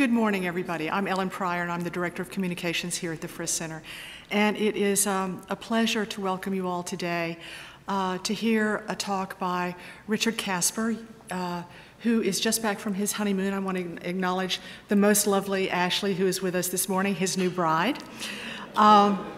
Good morning, everybody. I'm Ellen Pryor, and I'm the Director of Communications here at the Frist Center. And it is um, a pleasure to welcome you all today uh, to hear a talk by Richard Casper, uh, who is just back from his honeymoon. I want to acknowledge the most lovely Ashley, who is with us this morning, his new bride. Um,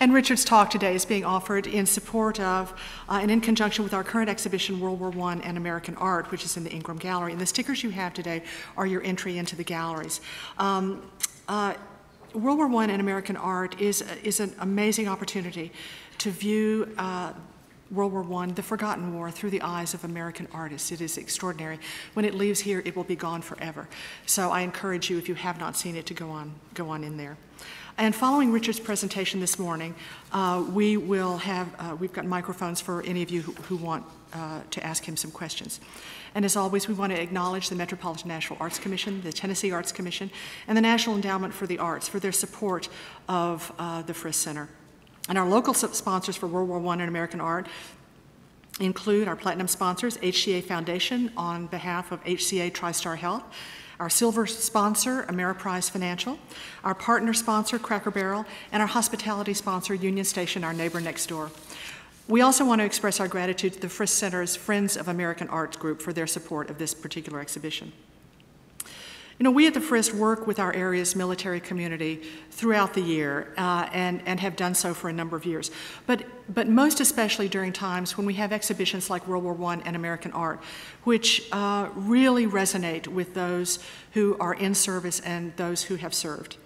And Richard's talk today is being offered in support of uh, and in conjunction with our current exhibition, World War I and American Art, which is in the Ingram Gallery. And the stickers you have today are your entry into the galleries. Um, uh, World War I and American Art is, is an amazing opportunity to view uh, World War I, the forgotten war, through the eyes of American artists. It is extraordinary. When it leaves here, it will be gone forever. So I encourage you, if you have not seen it, to go on, go on in there. And following Richard's presentation this morning, uh, we will have, uh, we've got microphones for any of you who, who want uh, to ask him some questions. And as always, we want to acknowledge the Metropolitan Nashville Arts Commission, the Tennessee Arts Commission, and the National Endowment for the Arts for their support of uh, the Frist Center. And our local sponsors for World War I and American art include our platinum sponsors, HCA Foundation on behalf of HCA TriStar Health, our silver sponsor, Ameriprise Financial, our partner sponsor, Cracker Barrel, and our hospitality sponsor, Union Station, our neighbor next door. We also want to express our gratitude to the Frist Center's Friends of American Arts group for their support of this particular exhibition. You know, we at the Frist work with our area's military community throughout the year uh, and, and have done so for a number of years. But, but most especially during times when we have exhibitions like World War I and American art, which uh, really resonate with those who are in service and those who have served.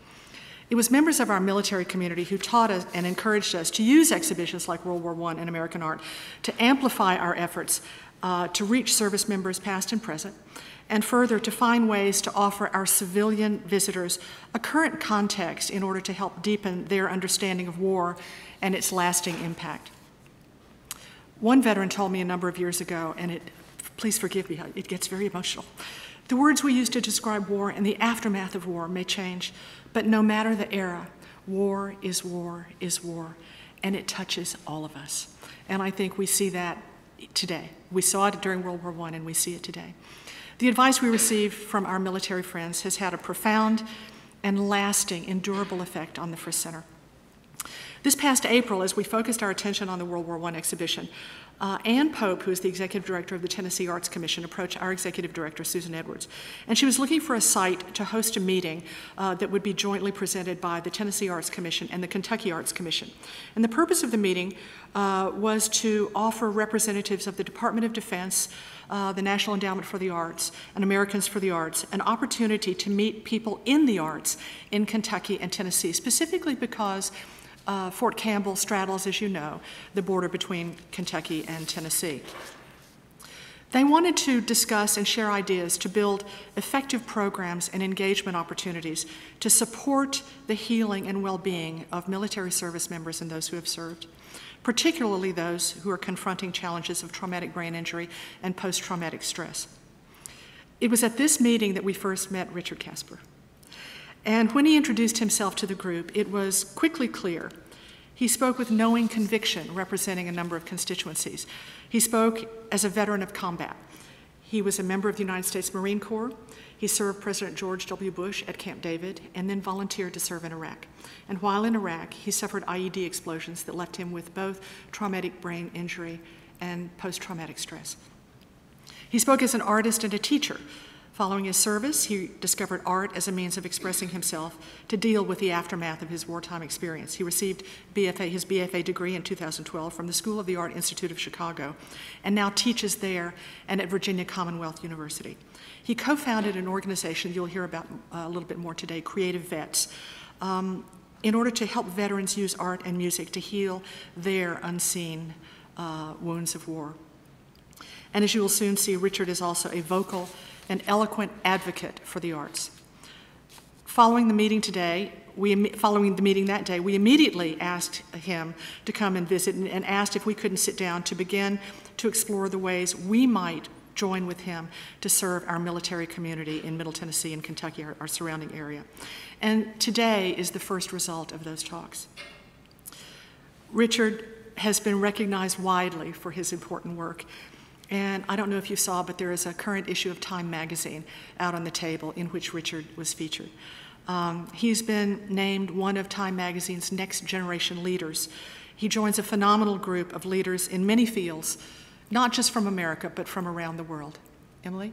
It was members of our military community who taught us and encouraged us to use exhibitions like World War I and American art to amplify our efforts uh, to reach service members past and present and further to find ways to offer our civilian visitors a current context in order to help deepen their understanding of war and its lasting impact. One veteran told me a number of years ago, and it, please forgive me, it gets very emotional. The words we use to describe war and the aftermath of war may change, but no matter the era, war is war is war, and it touches all of us. And I think we see that today. We saw it during World War I, and we see it today. The advice we receive from our military friends has had a profound and lasting, endurable effect on the Frist Center. This past April, as we focused our attention on the World War I exhibition, uh, Ann Pope, who is the executive director of the Tennessee Arts Commission, approached our executive director, Susan Edwards, and she was looking for a site to host a meeting uh, that would be jointly presented by the Tennessee Arts Commission and the Kentucky Arts Commission. And the purpose of the meeting uh, was to offer representatives of the Department of Defense, uh, the National Endowment for the Arts, and Americans for the Arts an opportunity to meet people in the arts in Kentucky and Tennessee, specifically because uh, Fort Campbell straddles, as you know, the border between Kentucky and Tennessee. They wanted to discuss and share ideas to build effective programs and engagement opportunities to support the healing and well being of military service members and those who have served, particularly those who are confronting challenges of traumatic brain injury and post traumatic stress. It was at this meeting that we first met Richard Casper. And when he introduced himself to the group, it was quickly clear. He spoke with knowing conviction, representing a number of constituencies. He spoke as a veteran of combat. He was a member of the United States Marine Corps. He served President George W. Bush at Camp David and then volunteered to serve in Iraq. And while in Iraq, he suffered IED explosions that left him with both traumatic brain injury and post traumatic stress. He spoke as an artist and a teacher, Following his service, he discovered art as a means of expressing himself to deal with the aftermath of his wartime experience. He received BFA, his BFA degree in 2012 from the School of the Art Institute of Chicago and now teaches there and at Virginia Commonwealth University. He co founded an organization you'll hear about uh, a little bit more today, CreatiVets. Um, in order to help veterans use art and music to heal their unseen uh, wounds of war. And as you will soon see, Richard is also a vocal an eloquent advocate for the arts. Following the meeting today, we, following the meeting that day, we immediately asked him to come and visit and, and asked if we couldn't sit down to begin to explore the ways we might join with him to serve our military community in Middle Tennessee and Kentucky, our, our, surrounding area. And today is the first result of those talks. Richard has been recognized widely for his important work And I don't know if you saw, but there is a current issue of Time magazine out on the table in which Richard was featured. Um, he's been named one of Time magazine's next generation leaders. He joins a phenomenal group of leaders in many fields, not just from America, but from around the world. Emily?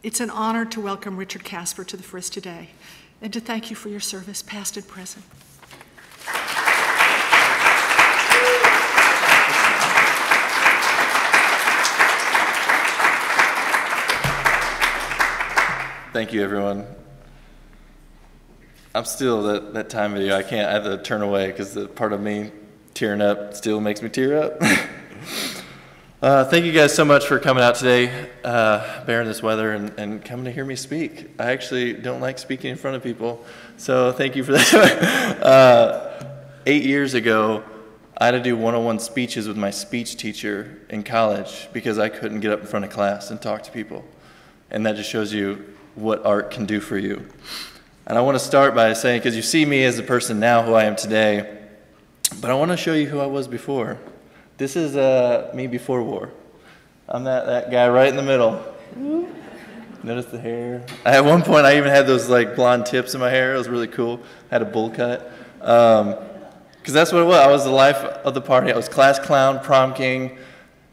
It's an honor to welcome Richard Casper to the Frist today and to thank you for your service, past and present. Thank you, everyone. I'm still that, that time video. I can't. I have to turn away because the part of me tearing up still makes me tear up. uh, thank you guys so much for coming out today, uh, bearing this weather, and, and coming to hear me speak. I actually don't like speaking in front of people, so thank you for that. uh, eight years ago, I had to do one-on-one speeches with my speech teacher in college because I couldn't get up in front of class and talk to people. And that just shows you what art can do for you. And I want to start by saying, because you see me as the person now who I am today, but I want to show you who I was before. This is uh, me before war. I'm that, that guy right in the middle. Notice the hair. At one point, I even had those like blonde tips in my hair. It was really cool. I had a bowl cut. Because that's what it was. I was the life of the party. I was class clown, prom king.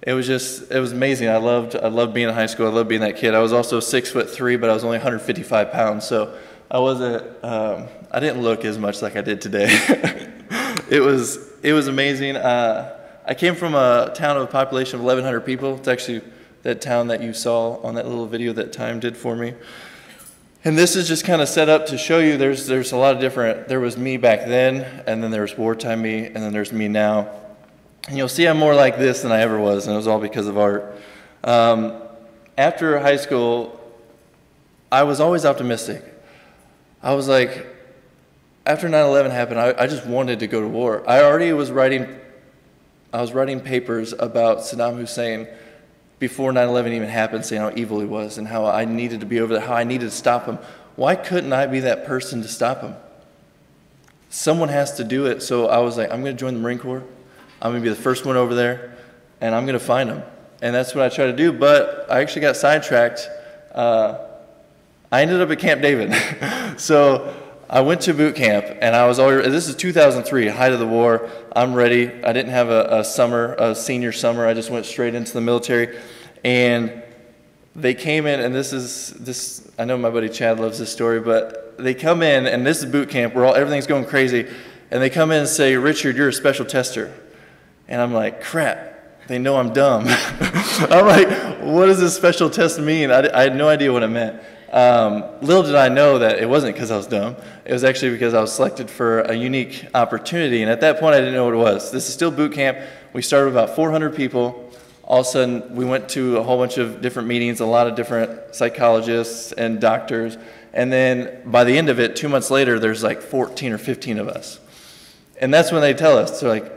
It was just, it was amazing. I loved, I loved being in high school. I loved being that kid. I was also six foot three, but I was only 155 pounds. So I wasn't, um, I didn't look as much like I did today. it was, it was amazing. Uh, I came from a town of a population of 1,100 people. It's actually that town that you saw on that little video that Time did for me. And this is just kind of set up to show you there's, there's a lot of different, there was me back then, and then there's wartime me, and then there's me now. And you'll see I'm more like this than I ever was, and it was all because of art. Um, after high school, I was always optimistic. I was like, after 9/11 happened, I, I just wanted to go to war. I already was writing, I was writing papers about Saddam Hussein before 9/11 even happened, saying how evil he was and how I needed to be over there, how I needed to stop him. Why couldn't I be that person to stop him? Someone has to do it. So I was like, I'm going to join the Marine Corps. I'm going to be the first one over there, and I'm going to find him. And that's what I tried to do. But I actually got sidetracked. Uh, I ended up at Camp David. so I went to boot camp, and I was already, this is 2003, height of the war. I'm ready. I didn't have a, a summer, a senior summer. I just went straight into the military. And they came in, and this is, this, I know my buddy Chad loves this story, but they come in, and this is boot camp where all, everything's going crazy. And they come in and say, Richard, you're a special tester. And I'm like, crap, they know I'm dumb. I'm like, what does this special test mean? I, I had no idea what it meant. Um, little did I know that it wasn't because I was dumb. It was actually because I was selected for a unique opportunity. And at that point, I didn't know what it was. This is still boot camp. We started with about 400 people. All of a sudden, we went to a whole bunch of different meetings, a lot of different psychologists and doctors. And then by the end of it, two months later, there's like 14 or 15 of us. And that's when they tell us, they're like,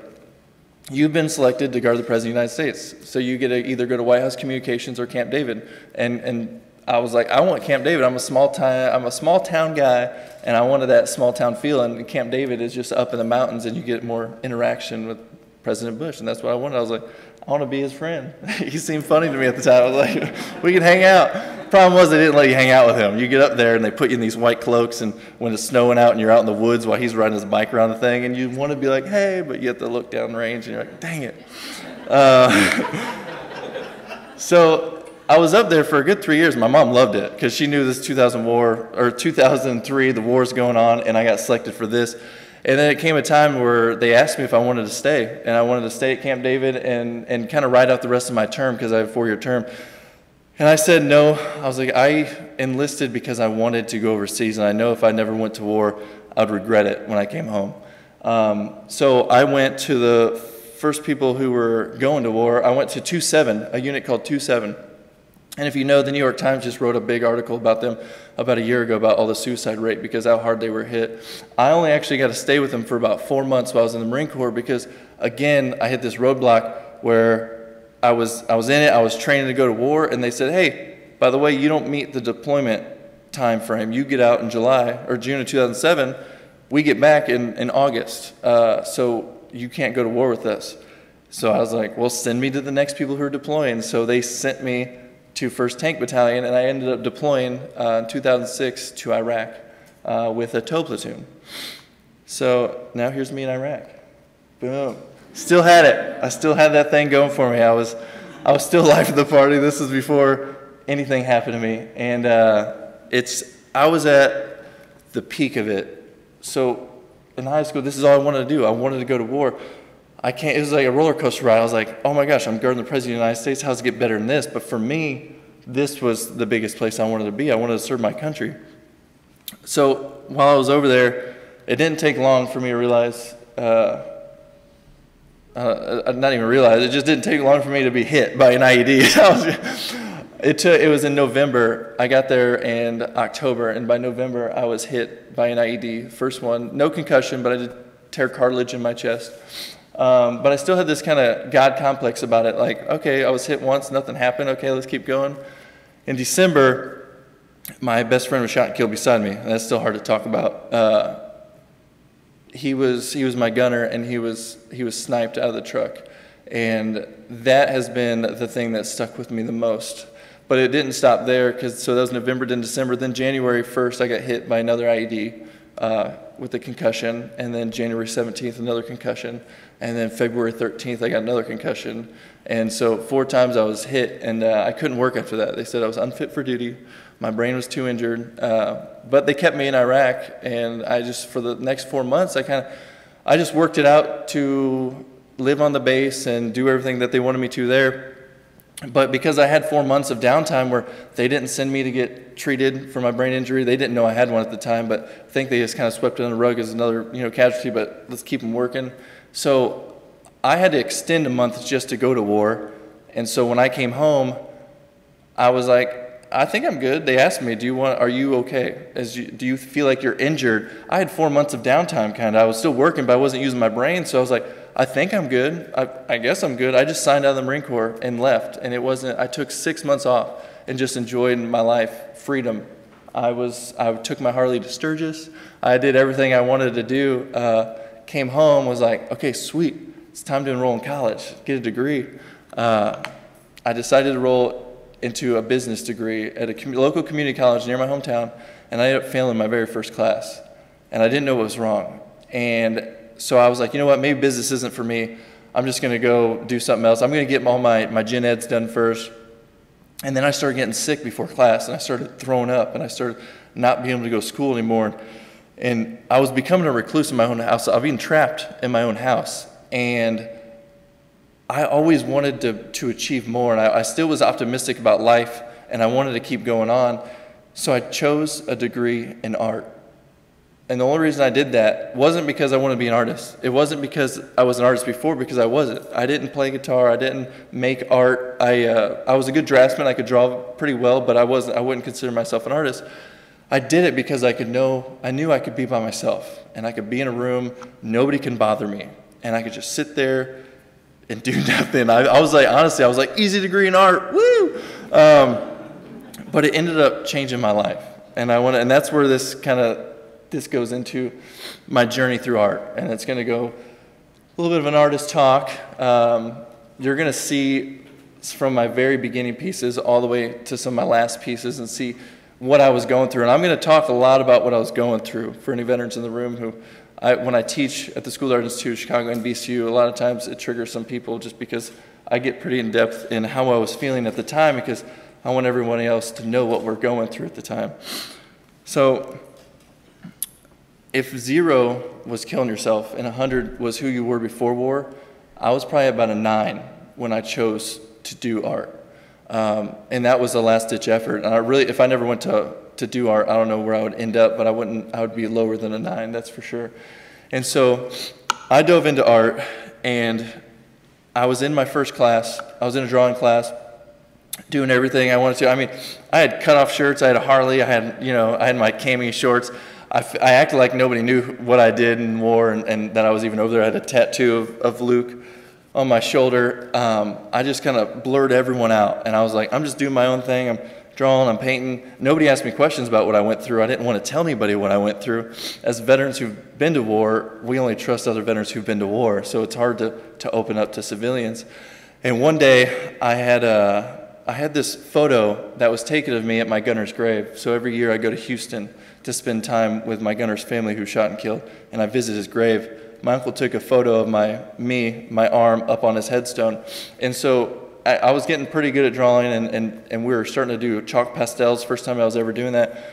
you've been selected to guard the President of the United States. So you get to either go to White House Communications or Camp David. And, and I was like, I want Camp David. I'm a small town, I'm a small town guy, and I wanted that small town feeling. And Camp David is just up in the mountains, and you get more interaction with President Bush, and that's what I wanted. I was like, I want to be his friend. he seemed funny to me at the time. I was like, we can hang out. Problem was, they didn't let you hang out with him. You get up there, and they put you in these white cloaks, and when it's snowing out, and you're out in the woods while he's riding his bike around the thing, and you want to be like, hey, but you have to look down range, and you're like, dang it. Uh, so I was up there for a good three years. My mom loved it because she knew this 2000 war or 2003, the war's going on, and I got selected for this. And then it came a time where they asked me if I wanted to stay, and I wanted to stay at Camp David and, and kind of ride out the rest of my term because I have a four year term. And I said no. I was like, I enlisted because I wanted to go overseas, and I know if I never went to war, I'd regret it when I came home. Um, so I went to the first people who were going to war. I went to 2-7, a unit called 2-7. And if you know, the New York Times just wrote a big article about them about a year ago about all the suicide rate because how hard they were hit. I only actually got to stay with them for about four months while I was in the Marine Corps because, again, I hit this roadblock where I was, I was in it, I was training to go to war, and they said, hey, by the way, you don't meet the deployment time frame. You get out in July or June of 2007. We get back in, in August. Uh, so you can't go to war with us. So I was like, well, send me to the next people who are deploying. So they sent me to 1st Tank Battalion, and I ended up deploying uh, in 2006 to Iraq uh, with a tow platoon. So now here's me in Iraq. Boom. Still had it. I still had that thing going for me. I was, I was still life of the party. This was before anything happened to me, and uh, it's. I was at the peak of it. So in high school, this is all I wanted to do. I wanted to go to war. I can't, it was like a roller coaster ride. I was like, oh my gosh, I'm guarding the President of the United States. How's it get better than this? But for me, this was the biggest place I wanted to be. I wanted to serve my country. So while I was over there, it didn't take long for me to realize, uh, uh, not even realize, it just didn't take long for me to be hit by an IED. It, took, it was in November. I got there in October, and by November, I was hit by an IED. First one, no concussion, but I did tear cartilage in my chest. Um, but I still had this kind of God complex about it. Like, okay, I was hit once, nothing happened. Okay, let's keep going. In December, my best friend was shot and killed beside me, and that's still hard to talk about. Uh, he was he was my gunner, and he was he was sniped out of the truck, and that has been the thing that stuck with me the most. But it didn't stop there because so that was November, then December, then January 1st, I got hit by another IED uh, with a concussion, and then January 17th, another concussion, and then February 13th, I got another concussion. And so four times I was hit, and uh, I couldn't work after that. They said I was unfit for duty. My brain was too injured, uh, but they kept me in Iraq, and I just for the next four months, I kind of, I just worked it out to live on the base and do everything that they wanted me to there. But because I had four months of downtime where they didn't send me to get treated for my brain injury, they didn't know I had one at the time, but I think they just kind of swept it under the rug as another you know, casualty, but let's keep them working. So I had to extend a month just to go to war. And so when I came home, I was like, I think I'm good. They asked me, "Do you want? Are you okay? As you, do you feel like you're injured?" I had four months of downtime, kind of. I was still working, but I wasn't using my brain, so I was like, "I think I'm good. I, I guess I'm good." I just signed out of the Marine Corps and left, and it wasn't. I took six months off and just enjoyed my life, freedom. I was. I took my Harley to Sturgis. I did everything I wanted to do. Uh, came home, was like, "Okay, sweet. It's time to enroll in college, get a degree." Uh, I decided to enroll into a business degree at a com- local community college near my hometown, and I ended up failing my very first class. And I didn't know what was wrong. And so I was like, you know what, maybe business isn't for me. I'm just going to go do something else. I'm going to get all my, my gen eds done first. And then I started getting sick before class, and I started throwing up, and I started not being able to go to school anymore. And I was becoming a recluse in my own house. I was being trapped in my own house. And I always wanted to, to achieve more, and I, I still was optimistic about life, and I wanted to keep going on. So I chose a degree in art. And the only reason I did that wasn't because I wanted to be an artist. It wasn't because I was an artist before, because I wasn't. I didn't play guitar. I didn't make art. I, uh, I was a good draftsman. I could draw pretty well, but I, wasn't, I wouldn't consider myself an artist. I did it because I could know, I knew I could be by myself, and I could be in a room, nobody can bother me, and I could just sit there and do nothing. I, I, was like, honestly, I was like, easy degree in art, woo! Um, but it ended up changing my life. And I want and that's where this kind of this goes into my journey through art. And it's going to go a little bit of an artist talk. Um, you're going to see from my very beginning pieces all the way to some of my last pieces and see what I was going through. And I'm going to talk a lot about what I was going through for any veterans in the room who, I, when I teach at the School of Art Institute, of Chicago, and VCU, a lot of times it triggers some people just because I get pretty in depth in how I was feeling at the time because I want everyone else to know what we're going through at the time. So, if zero was killing yourself and 100 was who you were before war, I was probably about a nine when I chose to do art. Um, and that was a last ditch effort. And I really, if I never went to, to do art, I don't know where I would end up, but I wouldn't, I would be lower than a nine, that's for sure. And so I dove into art and I was in my first class. I was in a drawing class doing everything I wanted to. I mean, I had cut off shirts. I had a Harley. I had, you know, I had my cami shorts. I, acted like nobody knew what I did and wore and, and that I was even over there. I had a tattoo of, of Luke on my shoulder. Um, I just kind of blurred everyone out. And I was like, I'm just doing my own thing. I'm drawing, I'm painting. Nobody asked me questions about what I went through. I didn't want to tell anybody what I went through. As veterans who've been to war, we only trust other veterans who've been to war. So it's hard to, to open up to civilians. And one day I had a, I had this photo that was taken of me at my gunner's grave. So every year I go to Houston to spend time with my gunner's family who shot and killed, and I visit his grave. My uncle took a photo of my me, my arm up on his headstone, and so I, I was getting pretty good at drawing, and, and, and we were starting to do chalk pastels. First time I was ever doing that.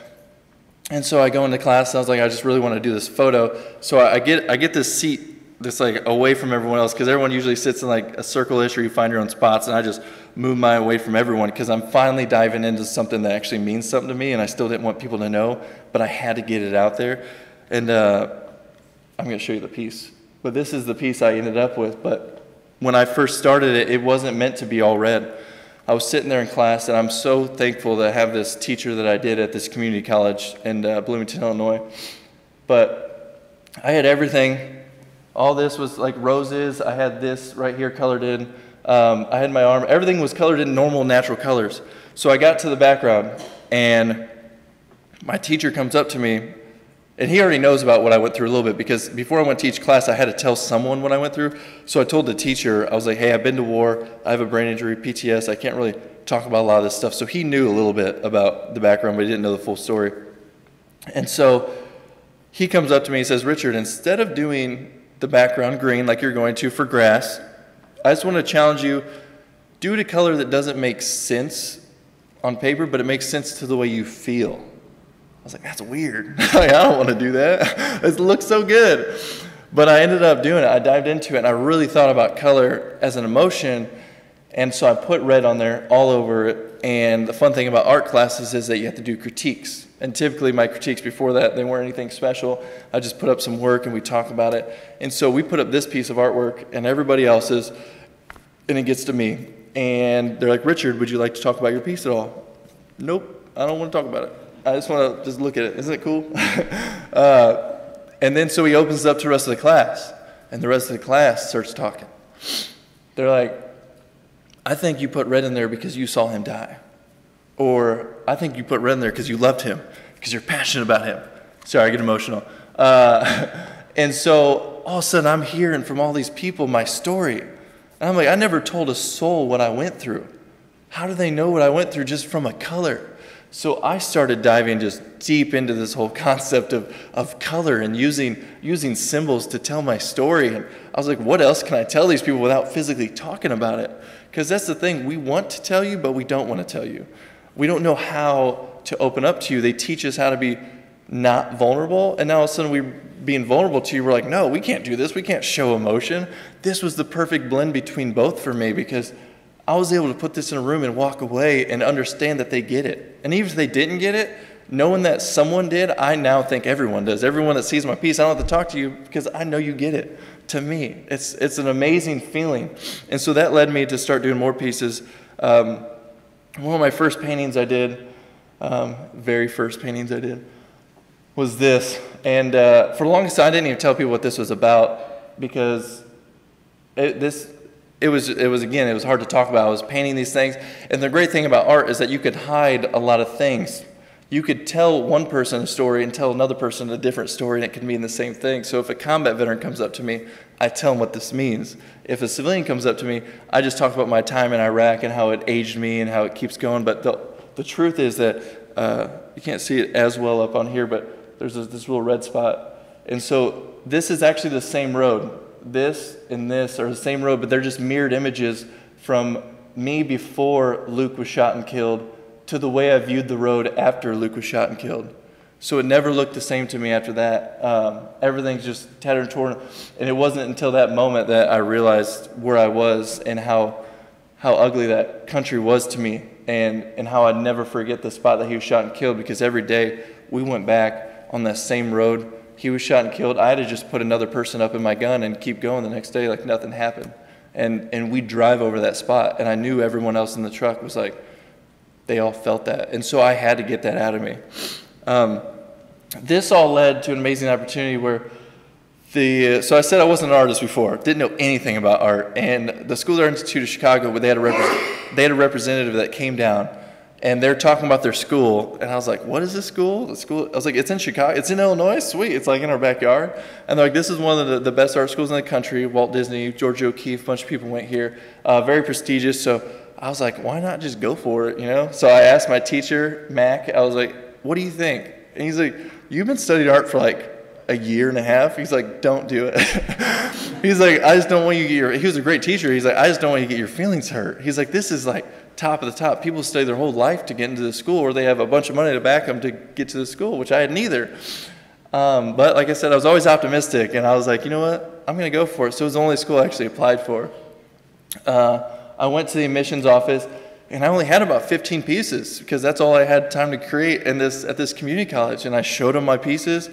And so I go into class, and I was like, I just really want to do this photo. So I, I get I get this seat that's like away from everyone else because everyone usually sits in like a circle-ish or you find your own spots, and I just move my away from everyone because I'm finally diving into something that actually means something to me, and I still didn't want people to know, but I had to get it out there. And uh, I'm going to show you the piece, but this is the piece I ended up with. But when I first started it, it wasn't meant to be all red. I was sitting there in class, and I'm so thankful to have this teacher that I did at this community college in uh, Bloomington, Illinois. But I had everything. All this was like roses. I had this right here colored in. Um, I had my arm. Everything was colored in normal, natural colors. So I got to the background, and my teacher comes up to me, and he already knows about what I went through a little bit because before I went to teach class, I had to tell someone what I went through. So I told the teacher, I was like, hey, I've been to war. I have a brain injury, PTS. I can't really talk about a lot of this stuff. So he knew a little bit about the background, but he didn't know the full story. And so he comes up to me and says, Richard, instead of doing the background green like you're going to for grass, I just want to challenge you do it a color that doesn't make sense on paper, but it makes sense to the way you feel. I was like, that's weird. like, I don't want to do that. it looks so good. But I ended up doing it. I dived into it and I really thought about color as an emotion. And so I put red on there all over it. And the fun thing about art classes is that you have to do critiques. And typically, my critiques before that, they weren't anything special. I just put up some work and we talk about it. And so we put up this piece of artwork and everybody else's, and it gets to me. And they're like, Richard, would you like to talk about your piece at all? Nope, I don't want to talk about it. I just want to just look at it. Isn't it cool? uh, and then so he opens it up to the rest of the class, and the rest of the class starts talking. They're like, I think you put red in there because you saw him die. Or I think you put red in there because you loved him, because you're passionate about him. Sorry, I get emotional. Uh, and so all of a sudden I'm hearing from all these people my story. And I'm like, I never told a soul what I went through. How do they know what I went through just from a color? So I started diving just deep into this whole concept of, of color and using, using symbols to tell my story. And I was like, what else can I tell these people without physically talking about it? Because that's the thing, we want to tell you, but we don't want to tell you. We don't know how to open up to you. They teach us how to be not vulnerable, and now all of a sudden we're being vulnerable to you. We're like, no, we can't do this. We can't show emotion. This was the perfect blend between both for me because I was able to put this in a room and walk away and understand that they get it. And even if they didn't get it, knowing that someone did, I now think everyone does. Everyone that sees my piece, I don't have to talk to you because I know you get it. To me, it's it's an amazing feeling, and so that led me to start doing more pieces. Um, one of my first paintings I did, um, very first paintings I did, was this. And uh, for the longest time, I didn't even tell people what this was about because it, this it was it was again it was hard to talk about. I was painting these things, and the great thing about art is that you could hide a lot of things. You could tell one person a story and tell another person a different story, and it could mean the same thing. So if a combat veteran comes up to me, I tell him what this means. If a civilian comes up to me, I just talk about my time in Iraq and how it aged me and how it keeps going. But the the truth is that uh, you can't see it as well up on here, but there's this, this little red spot, and so this is actually the same road this and this are the same road, but they're just mirrored images from me before Luke was shot and killed to the way I viewed the road after Luke was shot and killed. So it never looked the same to me after that. Um, everything's just tattered and torn. And it wasn't until that moment that I realized where I was and how, how ugly that country was to me and, and how I'd never forget the spot that he was shot and killed because every day we went back on that same road he was shot and killed. I had to just put another person up in my gun and keep going the next day like nothing happened. And, and we drive over that spot. And I knew everyone else in the truck was like, they all felt that. And so I had to get that out of me. Um, this all led to an amazing opportunity where the, so I said I wasn't an artist before, didn't know anything about art. And the School of Art Institute of Chicago, where they had a, they had a representative that came down and they're talking about their school and i was like what is this school? The school i was like it's in chicago it's in illinois? Sweet it's like in our backyard. And they're like this is one of the, the best art schools in the country walt disney georgia o'keeffe a bunch of people went here uh, very prestigious. So i was like why not just go for it? You know? So i asked my teacher mac i was like what do you think? And he's like you've been studying art for like a year and a half? He's like don't do it. He's like i just don't want you to get your he was a great teacher he's like i just don't want you to get your feelings hurt. He's like this is like top of the top. People stay their whole life to get into the school, or they have a bunch of money to back them to get to the school, which I had neither. Um, but like I said, I was always optimistic, and I was like, you know what? I'm going to go for it. So it was the only school I actually applied for. Uh, I went to the admissions office, and I only had about 15 pieces because that's all I had time to create in this at this community college. And I showed them my pieces,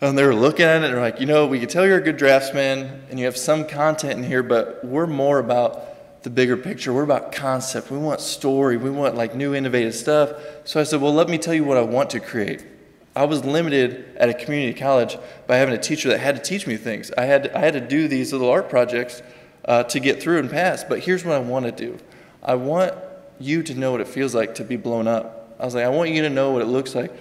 and they were looking at it, and they're like, you know, we can tell you're a good draftsman, and you have some content in here, but we're more about the bigger picture. We're about concept. We want story. We want like new innovative stuff. So I said, well, let me tell you what I want to create. I was limited at a community college by having a teacher that had to teach me things. I had, I had to do these little art projects uh, to get through and pass. But here's what I want to do I want you to know what it feels like to be blown up. I was like, I want you to know what it looks like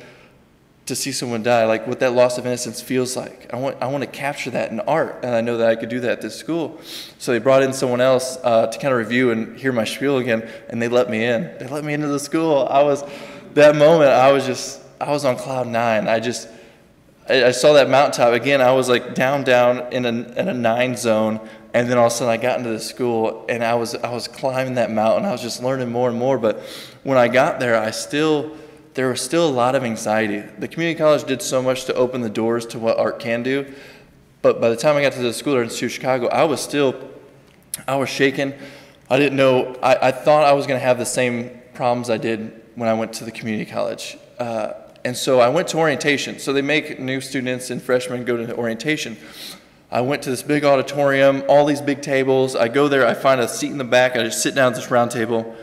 to see someone die, like what that loss of innocence feels like. I want, I want to capture that in art, and I know that I could do that at this school. So they brought in someone else uh, to kind of review and hear my spiel again, and they let me in. They let me into the school. I was, that moment, I was just, I was on cloud nine. I just, I, I saw that mountaintop. Again, I was like down, down in a, in a nine zone, and then all of a sudden I got into the school, and I was, I was climbing that mountain. I was just learning more and more, but when I got there, I still, there was still a lot of anxiety. The community college did so much to open the doors to what art can do, but by the time I got to the School Art Institute of Chicago, I was still, I was shaken. I didn't know, I, I thought I was going to have the same problems I did when I went to the community college. Uh, and so I went to orientation. So they make new students and freshmen go to orientation. I went to this big auditorium, all these big tables. I go there, I find a seat in the back, I just sit down at this round table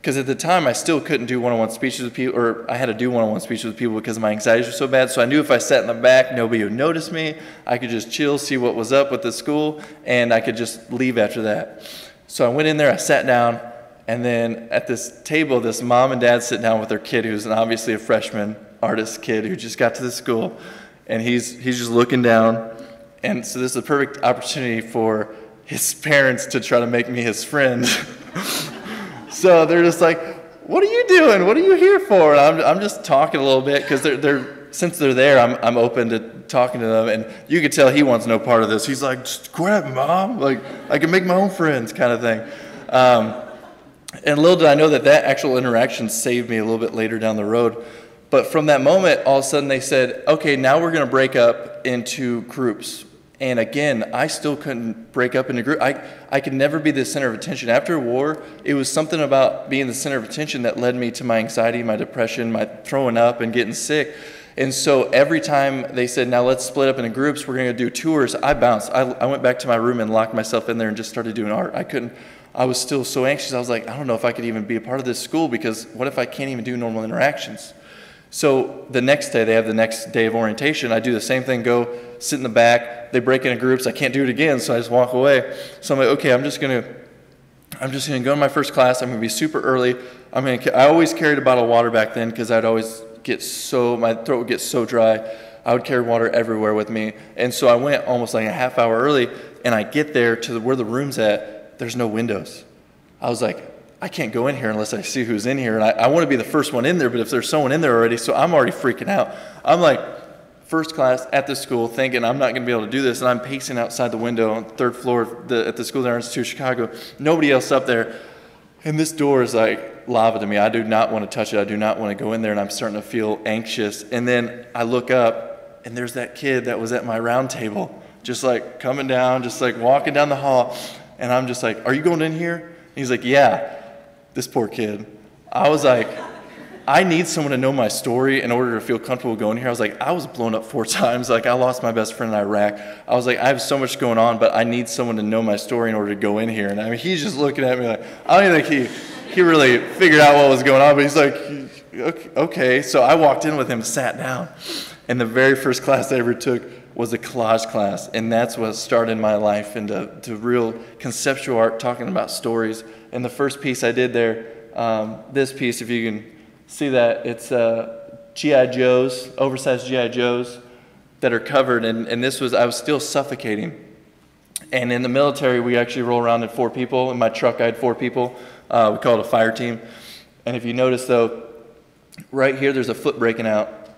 because at the time I still couldn't do one-on-one speeches with people, or I had to do one-on-one speeches with people because my anxieties were so bad. So I knew if I sat in the back, nobody would notice me. I could just chill, see what was up with the school, and I could just leave after that. So I went in there, I sat down, and then at this table, this mom and dad sit down with their kid, who's an, obviously a freshman artist kid who just got to the school, and he's he's just looking down, and so this is a perfect opportunity for his parents to try to make me his friend. so they're just like, what are you doing? What are you here for? And I'm, I'm just talking a little bit because they're, they're, since they're there, I'm, I'm open to talking to them. And you could tell he wants no part of this. He's like, just quit, mom. Like, I can make my own friends kind of thing. Um, and little did I know that that actual interaction saved me a little bit later down the road. But from that moment, all of a sudden they said, okay, now we're going to break up into groups. And again, I still couldn't break up into group. I, I could never be the center of attention. After war, it was something about being the center of attention that led me to my anxiety, my depression, my throwing up and getting sick. And so every time they said, now let's split up into groups, we're going to do tours, I bounced. I, I went back to my room and locked myself in there and just started doing art. I couldn't, I was still so anxious. I was like, I don't know if I could even be a part of this school because what if I can't even do normal interactions? So the next day, they have the next day of orientation. I do the same thing, go sit in the back. They break into groups. I can't do it again, so I just walk away. So I'm like, okay, I'm just going to I'm just going to go to my first class. I'm going to be super early. I'm going to. I always carried a bottle of water back then because I'd always get so my throat would get so dry. I would carry water everywhere with me, and so I went almost like a half hour early. And I get there to the, where the room's at. There's no windows. I was like, I can't go in here unless I see who's in here, and I, I want to be the first one in there. But if there's someone in there already, so I'm already freaking out. I'm like, first class at the school thinking I'm not going to be able to do this. And I'm pacing outside the window on the third floor the, at the School Dental Institute of Chicago. Nobody else up there. And this door is like lava to me. I do not want to touch it. I do not want to go in there. And I'm starting to feel anxious. And then I look up, and there's that kid that was at my round table, just like coming down, just like walking down the hall. And I'm just like, Are you going in here? And he's like, Yeah. This poor kid. I was like, I need someone to know my story in order to feel comfortable going here. I was like, I was blown up four times. Like, I lost my best friend in Iraq. I was like, I have so much going on, but I need someone to know my story in order to go in here. And I mean, he's just looking at me like, I don't even think he, he really figured out what was going on, but he's like, okay. So I walked in with him, sat down, and the very first class I ever took was a collage class. And that's what started my life into to real conceptual art, talking about stories. And the first piece I did there, um, this piece, if you can see that it's uh, GI Joes, oversized GI Joes that are covered, and, and this was I was still suffocating. And in the military, we actually roll around in four people. In my truck, I had four people. Uh, we call it a fire team. And if you notice, though, right here, there's a foot breaking out,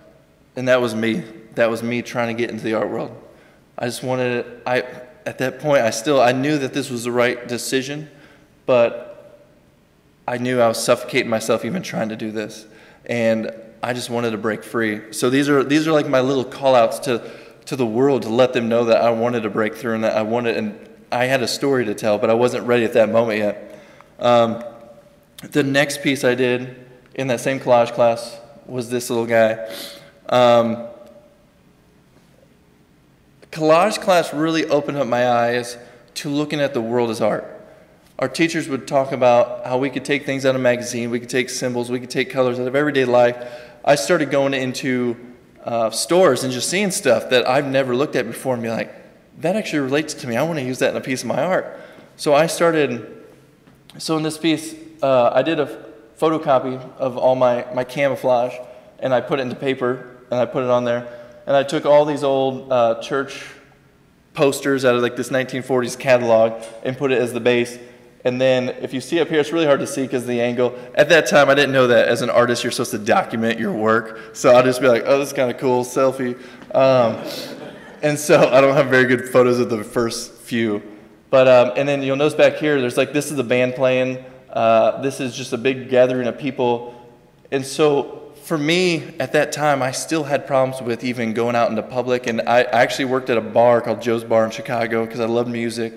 and that was me. That was me trying to get into the art world. I just wanted. I at that point, I still I knew that this was the right decision, but I knew I was suffocating myself even trying to do this. And I just wanted to break free. So these are these are like my little call outs to to the world to let them know that I wanted to break through and that I wanted and I had a story to tell, but I wasn't ready at that moment yet. Um, the next piece I did in that same collage class was this little guy. Um, collage class really opened up my eyes to looking at the world as art our teachers would talk about how we could take things out of magazine, we could take symbols, we could take colors out of everyday life. I started going into uh, stores and just seeing stuff that I've never looked at before and be like, that actually relates to me. I want to use that in a piece of my art. So I started, so in this piece, uh, I did a photocopy of all my, my camouflage and I put it into paper and I put it on there. And I took all these old uh, church posters out of like this 1940s catalog and put it as the base. And then if you see up here, it's really hard to see because the angle. At that time, I didn't know that as an artist, you're supposed to document your work. So I'll just be like, oh, this is kind of cool, selfie. Um, and so I don't have very good photos of the first few. But, um, and then you'll notice back here, there's like, this is the band playing. Uh, this is just a big gathering of people. And so for me, at that time, I still had problems with even going out into public. And I, I actually worked at a bar called Joe's Bar in Chicago because I loved music.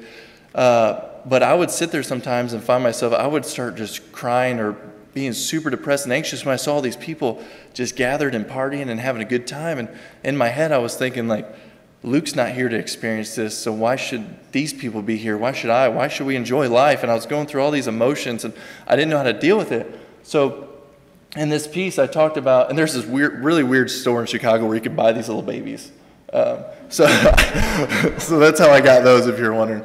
Uh, but I would sit there sometimes and find myself, I would start just crying or being super depressed and anxious when I saw all these people just gathered and partying and having a good time. And in my head, I was thinking, like, Luke's not here to experience this, so why should these people be here? Why should I? Why should we enjoy life? And I was going through all these emotions and I didn't know how to deal with it. So in this piece, I talked about, and there's this weird, really weird store in Chicago where you can buy these little babies. Um, so, so that's how I got those, if you're wondering.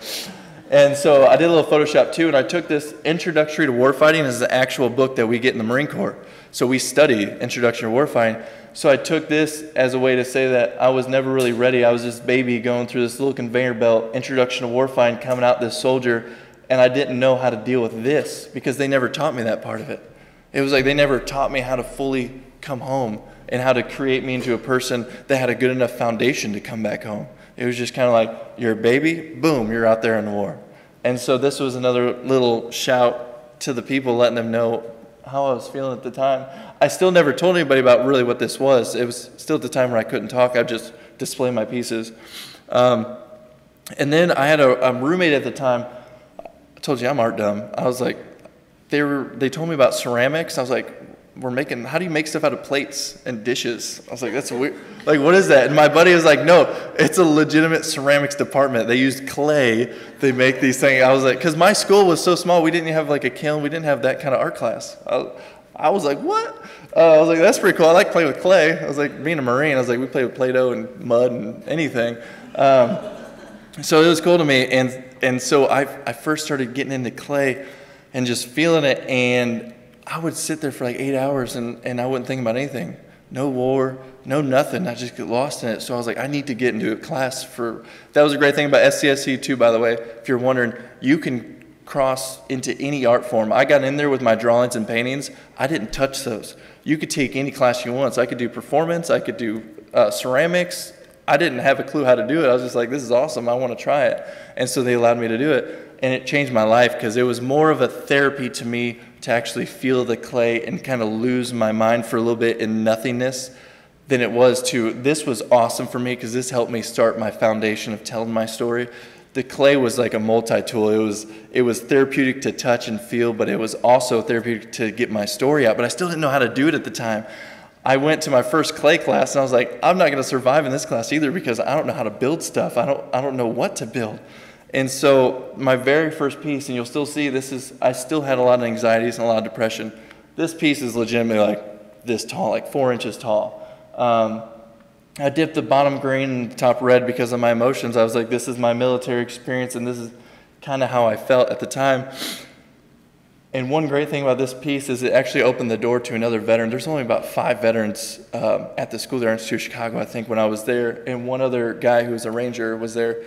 And so I did a little Photoshop too, and I took this Introductory to Warfighting as the actual book that we get in the Marine Corps. So we study Introduction to Warfighting. So I took this as a way to say that I was never really ready. I was this baby going through this little conveyor belt, Introduction to Warfighting, coming out this soldier, and I didn't know how to deal with this because they never taught me that part of it. It was like they never taught me how to fully come home and how to create me into a person that had a good enough foundation to come back home. It was just kind of like, you're a baby, boom, you're out there in the war. And so this was another little shout to the people, letting them know how I was feeling at the time. I still never told anybody about really what this was. It was still at the time where I couldn't talk. I'd just display my pieces. Um, and then I had a, a roommate at the time. I told you I'm art dumb. I was like, they were. They told me about ceramics. I was like, we're making how do you make stuff out of plates and dishes? I was like that's weird. Like what is that? And my buddy was like no it's a legitimate ceramics department. They use clay. They make these things. I was like because my school was so small we didn't have like a kiln. We didn't have that kind of art class. I, I was like what? Uh, i was like that's pretty cool. I like playing with clay. I was like being a marine i was like we play with play-doh and mud and anything. Um, so it was cool to me. And and so I, I first started getting into clay and just feeling it. And I would sit there for like eight hours and, and I wouldn't think about anything. No war, no nothing. I just get lost in it. So I was like, I need to get into a class for. That was a great thing about SCSC too, by the way. If you're wondering, you can cross into any art form. I got in there with my drawings and paintings. I didn't touch those. You could take any class you want. So I could do performance. I could do uh, ceramics. I didn't have a clue how to do it. I was just like, this is awesome. I want to try it. And so they allowed me to do it. And it changed my life because it was more of a therapy to me to actually feel the clay and kind of lose my mind for a little bit in nothingness than it was to this was awesome for me because this helped me start my foundation of telling my story. The clay was like a multi-tool. It was it was therapeutic to touch and feel but it was also therapeutic to get my story out but i still didn't know how to do it at the time. I went to my first clay class and i was like i'm not going to survive in this class either because i don't know how to build stuff. I don't i don't know what to build and so my very first piece, and you'll still see this is, I still had a lot of anxieties and a lot of depression. This piece is legitimately like this tall, like four inches tall. Um, I dipped the bottom green and the top red because of my emotions. I was like, this is my military experience, and this is kind of how I felt at the time. And one great thing about this piece is it actually opened the door to another veteran. There's only about five veterans um, at the School Art Institute of Chicago, I think, when I was there. And one other guy who was a ranger was there.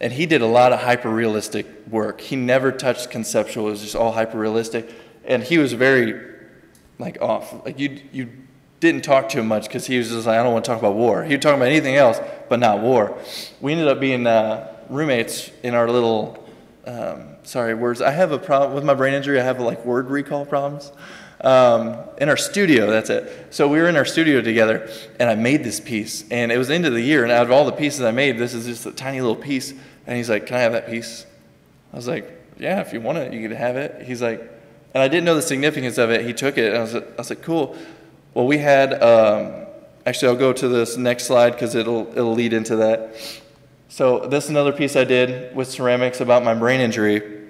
And he did a lot of hyper realistic work. He never touched conceptual, it was just all hyper realistic. And he was very like off. Like you, you didn't talk to him much because he was just like, I don't want to talk about war. He would talk about anything else, but not war. We ended up being uh, roommates in our little, um, sorry, words. I have a problem with my brain injury. I have like word recall problems. Um, in our studio, that's it. So we were in our studio together, and I made this piece. And it was the end of the year, and out of all the pieces I made, this is just a tiny little piece. And he's like, Can I have that piece? I was like, Yeah, if you want it, you can have it. He's like, and I didn't know the significance of it. He took it, and I was, I was like, Cool. Well, we had, um, actually, I'll go to this next slide because it'll, it'll lead into that. So, this is another piece I did with ceramics about my brain injury.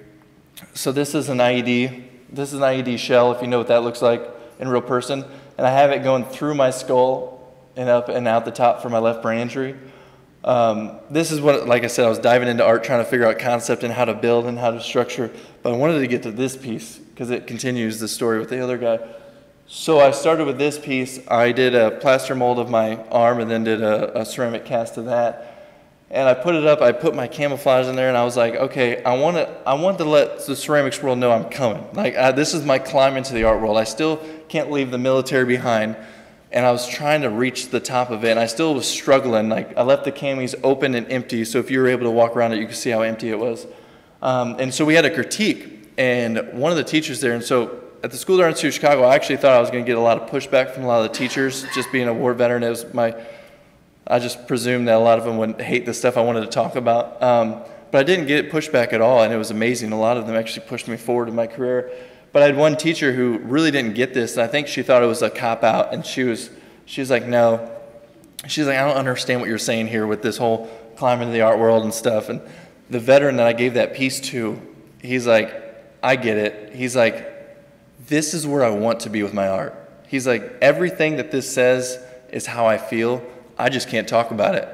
So, this is an IED this is an IED shell, if you know what that looks like in real person. And I have it going through my skull and up and out the top for my left brain injury. Um, this is what, like I said, I was diving into art trying to figure out concept and how to build and how to structure. But I wanted to get to this piece because it continues the story with the other guy. So I started with this piece. I did a plaster mold of my arm and then did a, a ceramic cast of that and I put it up. I put my camouflage in there, and I was like, okay, I want to, I want to let the ceramics world know I'm coming. Like I, this is my climb into the art world. I still can't leave the military behind, and I was trying to reach the top of it, and I still was struggling. Like I left the camis open and empty, so if you were able to walk around it, you could see how empty it was. Um, and so we had a critique, and one of the teachers there, and so at the School of Art Institute of Chicago, I actually thought I was going to get a lot of pushback from a lot of the teachers, just being a war veteran. It was my I just presumed that a lot of them would hate the stuff I wanted to talk about. Um, but I didn't get pushback at all, and it was amazing. A lot of them actually pushed me forward in my career. But I had one teacher who really didn't get this, and I think she thought it was a cop out, and she was, she was like, no. She's like, I don't understand what you're saying here with this whole climbing into the art world and stuff. And the veteran that I gave that piece to, he's like, I get it. He's like, this is where I want to be with my art. He's like, everything that this says is how I feel I just can't talk about it.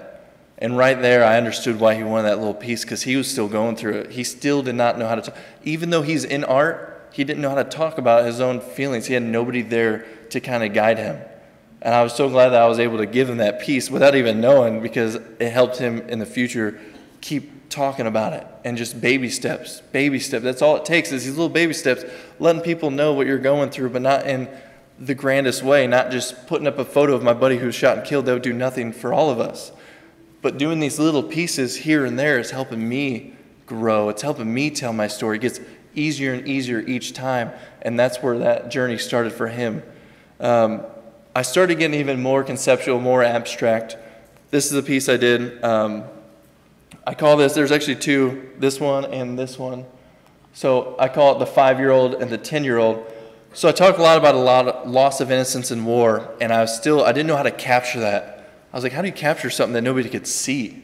And right there, I understood why he wanted that little piece because he was still going through it. He still did not know how to talk. Even though he's in art, he didn't know how to talk about his own feelings. He had nobody there to kind of guide him. And I was so glad that I was able to give him that piece without even knowing because it helped him in the future keep talking about it and just baby steps, baby steps. That's all it takes is these little baby steps, letting people know what you're going through, but not in the grandest way, not just putting up a photo of my buddy who was shot and killed. That would do nothing for all of us. But doing these little pieces here and there is helping me grow. It's helping me tell my story. It gets easier and easier each time. And that's where that journey started for him. Um, I started getting even more conceptual, more abstract. This is a piece I did. Um, I call this, there's actually two, this one and this one. So I call it the five year old and the 10 year old. So I talk a lot about a lot of loss of innocence in war, and I was still I didn't know how to capture that. I was like, how do you capture something that nobody could see?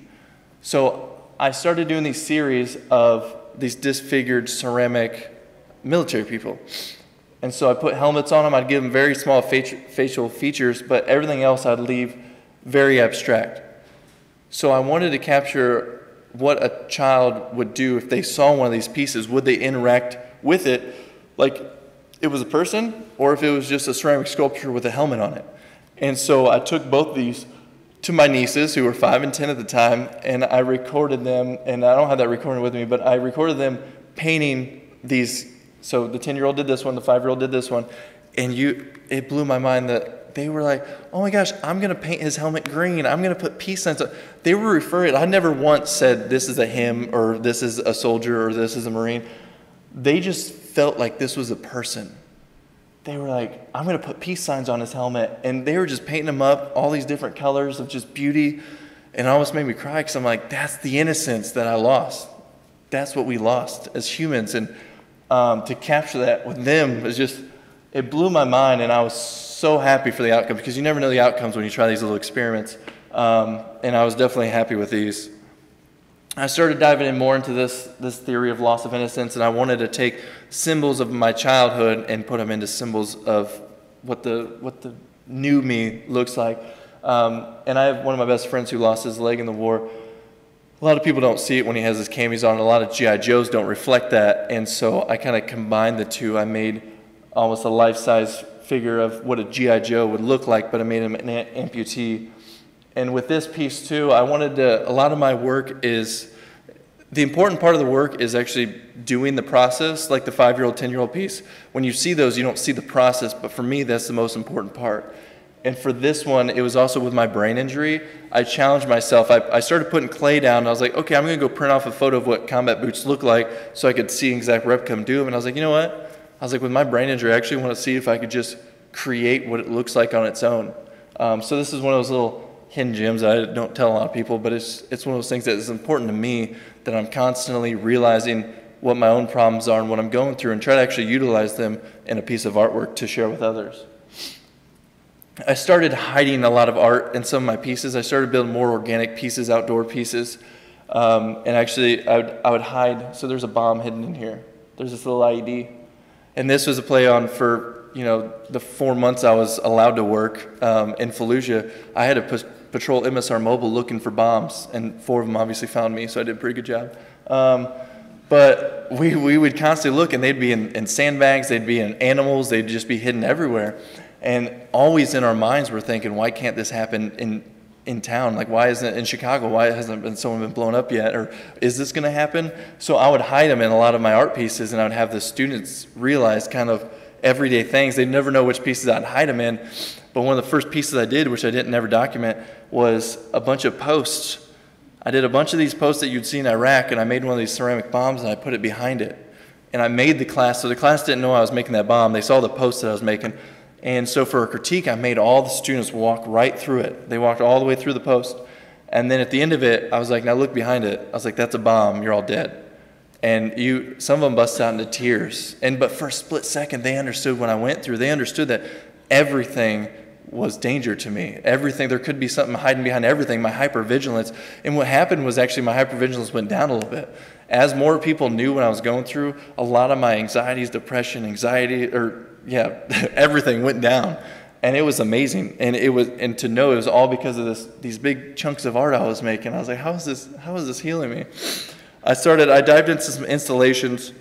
So I started doing these series of these disfigured ceramic military people. And so I put helmets on them. I'd give them very small facial features, but everything else I'd leave very abstract. So I wanted to capture what a child would do if they saw one of these pieces. Would they interact with it like it was a person or if it was just a ceramic sculpture with a helmet on it. And so I took both these to my nieces who were five and 10 at the time, and I recorded them, and I don't have that recording with me, but I recorded them painting these. So the 10 year old did this one, the five year old did this one, and you, it blew my mind that they were like, oh my gosh, I'm going to paint his helmet green. I'm going to put peace signs. on-" They were referring, I never once said this is a him or this is a soldier or this is a Marine. They just felt like this was a person they were like, I'm going to put peace signs on his helmet. And they were just painting him up, all these different colors of just beauty. And it almost made me cry because I'm like, that's the innocence that I lost. That's what we lost as humans. And um, to capture that with them was just, it blew my mind. And I was so happy for the outcome because you never know the outcomes when you try these little experiments. Um, and I was definitely happy with these. I started diving in more into this, this theory of loss of innocence, and I wanted to take symbols of my childhood and put them into symbols of what the, what the new me looks like. Um, and I have one of my best friends who lost his leg in the war. A lot of people don't see it when he has his camis on. A lot of GI Joes don't reflect that, and so I kind of combined the two. I made almost a life-size figure of what a GI Joe would look like, but I made him an amputee and with this piece too, I wanted to, a lot of my work is, the important part of the work is actually doing the process, like the five year old, 10 year old piece. When you see those, you don't see the process, but for me, that's the most important part. And for this one, it was also with my brain injury. I challenged myself. I, I started putting clay down, I was like, okay, I'm going to go print off a photo of what combat boots look like so I could see exact replica and do them. And I was like, you know what? I was like, with my brain injury, I actually want to see if I could just create what it looks like on its own. Um, so this is one of those little hidden gems I don't tell a lot of people, but it's, it's one of those things that is important to me that I'm constantly realizing what my own problems are and what I'm going through and try to actually utilize them in a piece of artwork to share with others. I started hiding a lot of art in some of my pieces. I started building more organic pieces, outdoor pieces. Um, and actually, I would, I would hide. So there's a bomb hidden in here. There's this little IED. And this was a play on for, you know, the four months I was allowed to work um, in Fallujah. I had to put, patrol MSR Mobile looking for bombs, and four of them obviously found me, so I did a pretty good job. Um, but we, we would constantly look, and they'd be in, in sandbags, they'd be in animals, they'd just be hidden everywhere. And always in our minds, we're thinking, why can't this happen in, in town? Like, why isn't it in Chicago? Why hasn't been, someone been blown up yet? Or is this going to happen? So I would hide them in a lot of my art pieces, and I would have the students realize kind of everyday things. They'd never know which pieces I'd hide them in. But one of the first pieces I did, which I didn't never document, was a bunch of posts. I did a bunch of these posts that you'd see in Iraq, and I made one of these ceramic bombs and I put it behind it. And I made the class, so the class didn't know I was making that bomb. They saw the post that I was making. And so for a critique, I made all the students walk right through it. They walked all the way through the post. And then at the end of it, I was like, now look behind it. I was like, that's a bomb. You're all dead. And you, some of them busted out into tears. And but for a split second, they understood when I went through. They understood that everything was danger to me. Everything, there could be something hiding behind everything, my hypervigilance. And what happened was actually my hypervigilance went down a little bit. As more people knew what I was going through, a lot of my anxieties, depression, anxiety, or yeah, everything went down. And it was amazing. And it was and to know it was all because of this these big chunks of art I was making. I was like, how is this how is this healing me? I started I dived into some installations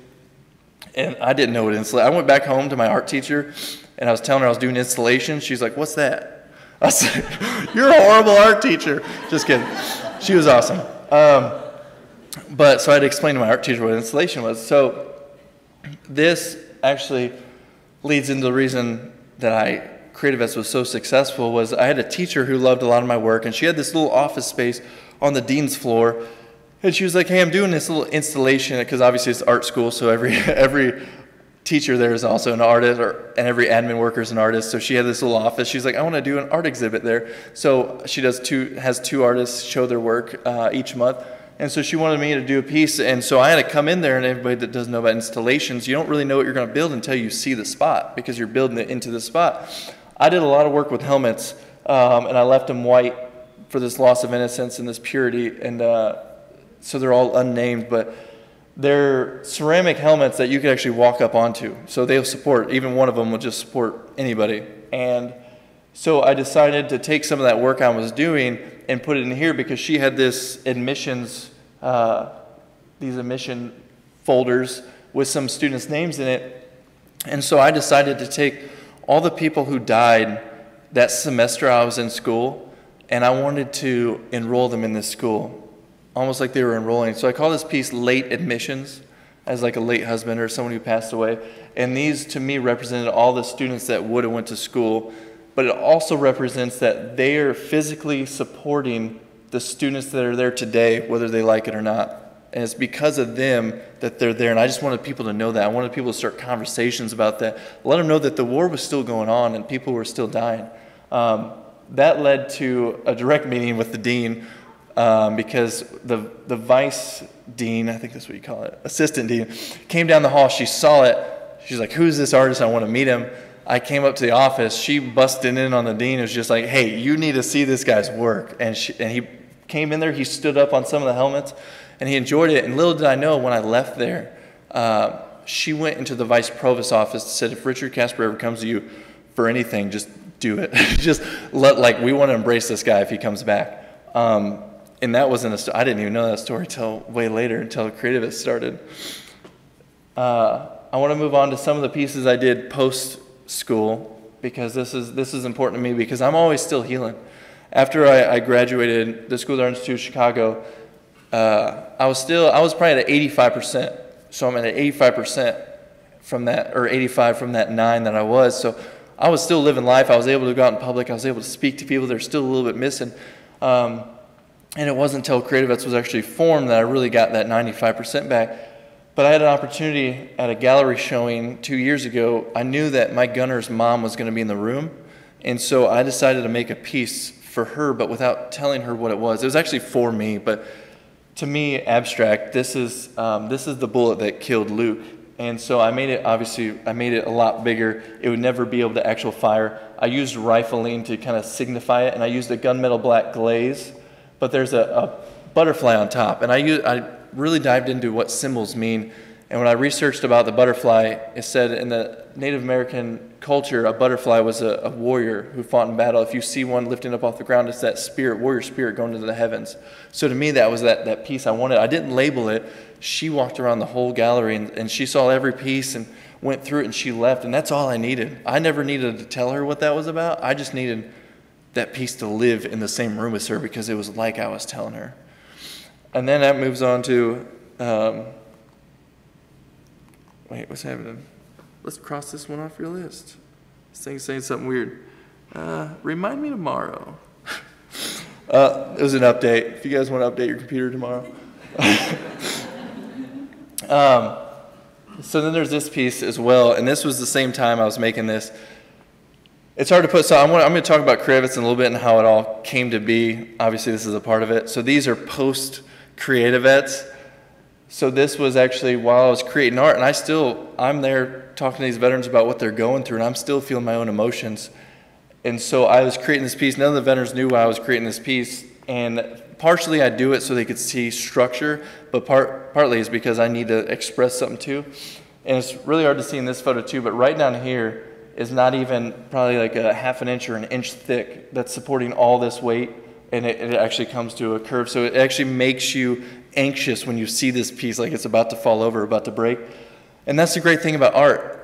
and I didn't know what installation. I went back home to my art teacher and I was telling her I was doing installation. She's like, What's that? I said, You're a horrible art teacher. Just kidding. She was awesome. Um, but so I had to explain to my art teacher what installation was. So this actually leads into the reason that I CreatiVets was so successful was I had a teacher who loved a lot of my work, and she had this little office space on the dean's floor. And she was like, "Hey, I'm doing this little installation because obviously it's art school, so every every teacher there is also an artist, or, and every admin worker is an artist. So she had this little office. She's like, I want to do an art exhibit there. So she does two, has two artists show their work uh, each month. And so she wanted me to do a piece. And so I had to come in there, and everybody that doesn't know about installations, you don't really know what you're going to build until you see the spot because you're building it into the spot. I did a lot of work with helmets, um, and I left them white for this loss of innocence and this purity. And uh, so they're all unnamed, but they're ceramic helmets that you could actually walk up onto. So they'll support, even one of them will just support anybody. And so I decided to take some of that work I was doing and put it in here because she had this admissions, uh, these admission folders with some students' names in it. And so I decided to take all the people who died that semester I was in school, and I wanted to enroll them in this school, almost like they were enrolling. So I call this piece Late Admissions, as like a late husband or someone who passed away. And these, to me, represented all the students that would have went to school, but it also represents that they are physically supporting the students that are there today, whether they like it or not. And it's because of them that they're there. And I just wanted people to know that. I wanted people to start conversations about that. Let them know that the war was still going on and people were still dying. Um, that led to a direct meeting with the dean um, because the, the vice dean, I think that's what you call it, assistant dean, came down the hall. She saw it. She's like, Who's this artist? I want to meet him. I came up to the office. She busted in on the dean. It was just like, Hey, you need to see this guy's work. And, she, and he came in there. He stood up on some of the helmets and he enjoyed it. And little did I know when I left there, uh, she went into the vice provost's office and said, If Richard Casper ever comes to you for anything, just do it. just let, like, we want to embrace this guy if he comes back. Um, and that wasn't a story. I didn't even know that story until way later, until CreatiVets started. Uh, I want to move on to some of the pieces I did post school because this is this is important to me because I'm always still healing. After I, I graduated the School of Art Institute of Chicago, uh, I was still I was probably at 85 percent. So I'm at 85 percent from that, or 85 from that nine that I was. So I was still living life. I was able to go out in public. I was able to speak to people that are still a little bit missing. Um, and it wasn't until CreatiVets was actually formed that I really got that 95% back. But I had an opportunity at a gallery showing two years ago. I knew that my gunner's mom was going to be in the room. And so I decided to make a piece for her, but without telling her what it was. It was actually for me, but to me, abstract, this is, um, this is the bullet that killed Luke. And so I made it, obviously, I made it a lot bigger. It would never be able to actual fire. I used rifling to kind of signify it, and I used a gunmetal black glaze but there's a, a butterfly on top. And I, use, I really dived into what symbols mean. And when I researched about the butterfly, it said in the Native American culture, a butterfly was a, a, warrior who fought in battle. If you see one lifting up off the ground, it's that spirit, warrior spirit going into the heavens. So to me, that was that, that piece I wanted. I didn't label it. She walked around the whole gallery and, and she saw every piece and went through it and she left. And that's all I needed. I never needed to tell her what that was about. I just needed that piece to live in the same room as her because it was like I was telling her. And then that moves on to um, wait, what's happening? Let's cross this one off your list. This thing's saying something weird. Uh, remind me tomorrow. uh, it was an update. If you guys want to update your computer tomorrow. um, so then there's this piece as well, and this was the same time I was making this. It's hard to put, so I'm going, to talk about CreatiVets in a little bit and how it all came to be. Obviously, this is a part of it. So these are post CreatiVets. So this was actually while I was creating art, and I still, I'm there talking to these veterans about what they're going through, and I'm still feeling my own emotions. And so I was creating this piece. None of the veterans knew why I was creating this piece, and partially I do it so they could see structure, but part, partly is because I need to express something too. And it's really hard to see in this photo too, but right down here, is not even probably like a half an inch or an inch thick that's supporting all this weight and it, it, actually comes to a curve. So it actually makes you anxious when you see this piece like it's about to fall over, about to break. And that's the great thing about art.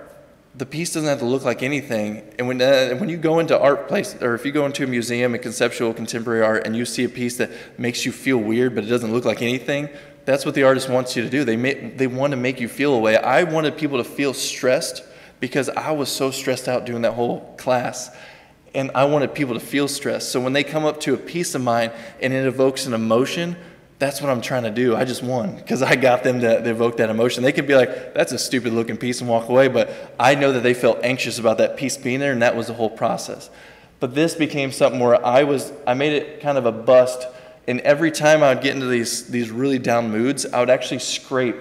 The piece doesn't have to look like anything. And when, uh, when you go into art place, or if you go into a museum and conceptual contemporary art and you see a piece that makes you feel weird but it doesn't look like anything, that's what the artist wants you to do. They, may, they want to make you feel a way. I wanted people to feel stressed because I was so stressed out doing that whole class. And I wanted people to feel stressed. So when they come up to a piece of mine and it evokes an emotion, that's what I'm trying to do. I just won because I got them to, to, evoke that emotion. They could be like, that's a stupid looking piece and walk away, but I know that they felt anxious about that piece being there, and that was the whole process. But this became something where I was, I made it kind of a bust, and every time I would get into these, these really down moods, I would actually scrape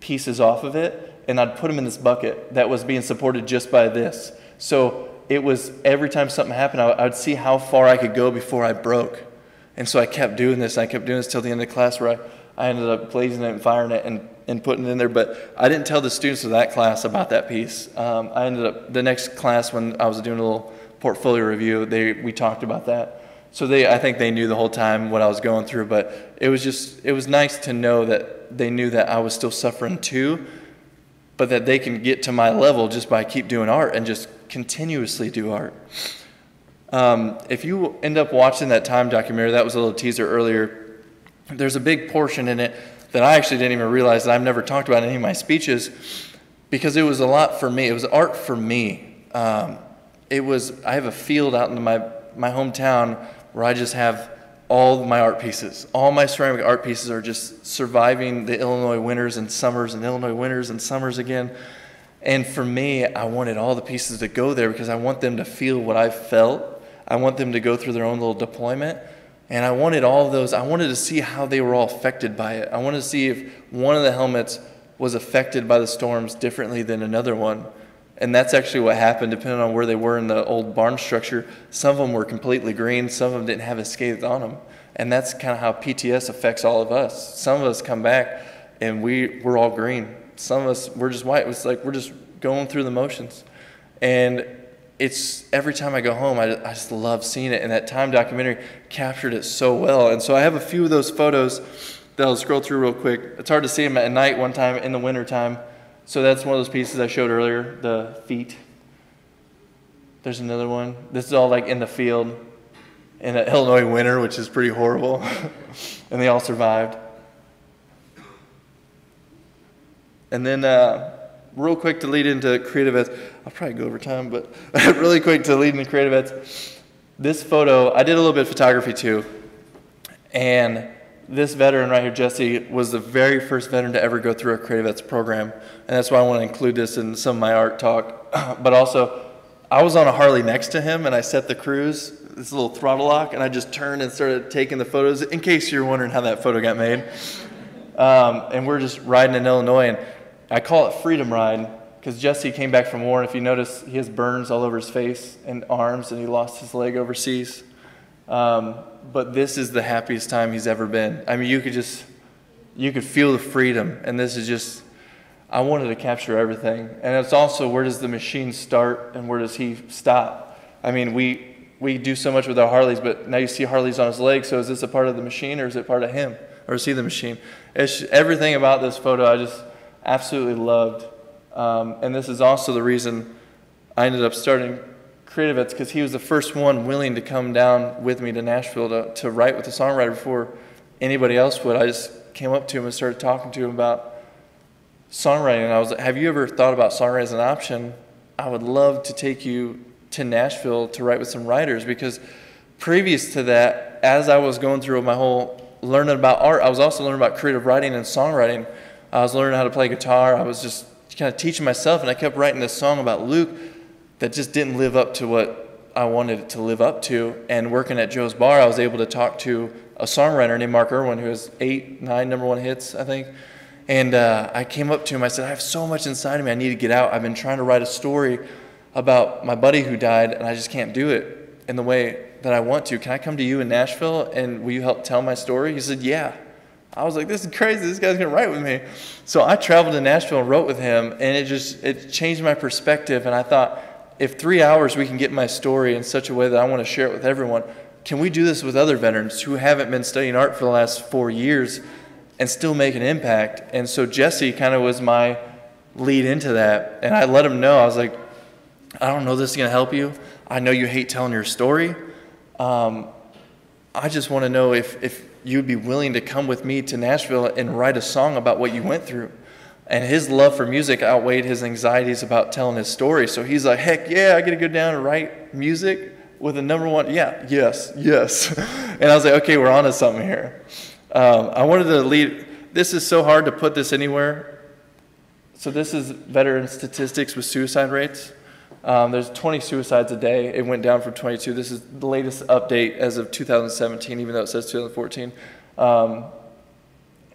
pieces off of it and I'd put them in this bucket that was being supported just by this. So it was every time something happened, I would see how far I could go before I broke. And so I kept doing this. I kept doing this till the end of the class where I, I ended up blazing it and firing it and, and putting it in there. But I didn't tell the students of that class about that piece. Um, I ended up, the next class when I was doing a little portfolio review, they, we talked about that. So they, I think they knew the whole time what I was going through, but it was just, it was nice to know that they knew that I was still suffering too, but that they can get to my level just by keep doing art and just continuously do art. Um, if you end up watching that time documentary, that was a little teaser earlier. There's a big portion in it that I actually didn't even realize that I've never talked about in any of my speeches because it was a lot for me. It was art for me. Um, it was I have a field out in my my hometown where I just have all my art pieces. All my ceramic art pieces are just surviving the Illinois winters and summers and Illinois winters and summers again. And for me, I wanted all the pieces to go there because I want them to feel what I felt. I want them to go through their own little deployment. And I wanted all of those, I wanted to see how they were all affected by it. I wanted to see if one of the helmets was affected by the storms differently than another one. And that's actually what happened, depending on where they were in the old barn structure. Some of them were completely green, some of them didn't have a scathe on them. And that's kind of how PTS affects all of us. Some of us come back and we, we're all green. Some of us, we're just white. It's like we're just going through the motions. And it's every time I go home, I, I just love seeing it. And that time documentary captured it so well. And so I have a few of those photos that I'll scroll through real quick. It's hard to see them at night one time in the wintertime. So that's one of those pieces I showed earlier, the feet. There's another one. This is all like in the field in an Illinois winter, which is pretty horrible. and they all survived. And then, uh, real quick to lead into CreatiVets. I'll probably go over time, but really quick to lead into CreatiVets. This photo, I did a little bit of photography too. And this veteran right here, Jesse, was the very first veteran to ever go through a CreatiVets program. And that's why I want to include this in some of my art talk. but also, I was on a Harley next to him and I set the cruise, this little throttle lock, and I just turned and started taking the photos in case you're wondering how that photo got made. Um, and we're just riding in Illinois, and I call it Freedom Ride because Jesse came back from war, and if you notice, he has burns all over his face and arms, and he lost his leg overseas. Um, but this is the happiest time he's ever been. I mean, you could just, you could feel the freedom, and this is just, I wanted to capture everything. And it's also where does the machine start and where does he stop? I mean, we, we do so much with our Harleys, but now you see Harleys on his legs, so is this a part of the machine or is it part of him? Or is he the machine? It's everything about this photo I just absolutely loved. Um, and this is also the reason I ended up starting CreatiVets because he was the first one willing to come down with me to Nashville to, to write with a songwriter before anybody else would. I just came up to him and started talking to him about songwriting. And I was like, Have you ever thought about songwriting as an option? I would love to take you to Nashville to write with some writers because previous to that, as I was going through my whole learning about art, I was also learning about creative writing and songwriting. I was learning how to play guitar. I was just kind of teaching myself, and I kept writing this song about Luke that just didn't live up to what I wanted it to live up to. And working at Joe's Bar, I was able to talk to a songwriter named Mark Irwin who has eight, nine number one hits, I think. And uh, I came up to him. I said, I have so much inside of me. I need to get out. I've been trying to write a story about my buddy who died, and I just can't do it in the way that I want to. Can I come to you in Nashville and will you help tell my story? He said, Yeah. I was like, this is crazy. This guy's gonna write with me. So I traveled to Nashville and wrote with him, and it just it changed my perspective. And I thought, if three hours we can get my story in such a way that I want to share it with everyone, can we do this with other veterans who haven't been studying art for the last four years and still make an impact? And so Jesse kind of was my lead into that. And I let him know, I was like, I don't know this is going to help you. I know you hate telling your story. Um, I just want to know if, if you'd be willing to come with me to Nashville and write a song about what you went through. And his love for music outweighed his anxieties about telling his story. So he's like, heck yeah, I get to go down and write music with a number one. Yeah, yes, yes. and I was like, okay, we're on to something here. Um, I wanted to lead. This is so hard to put this anywhere. So this is veteran statistics with suicide rates. Um, there's 20 suicides a day. It went down from 22. This is the latest update as of 2017, even though it says 2014. Um,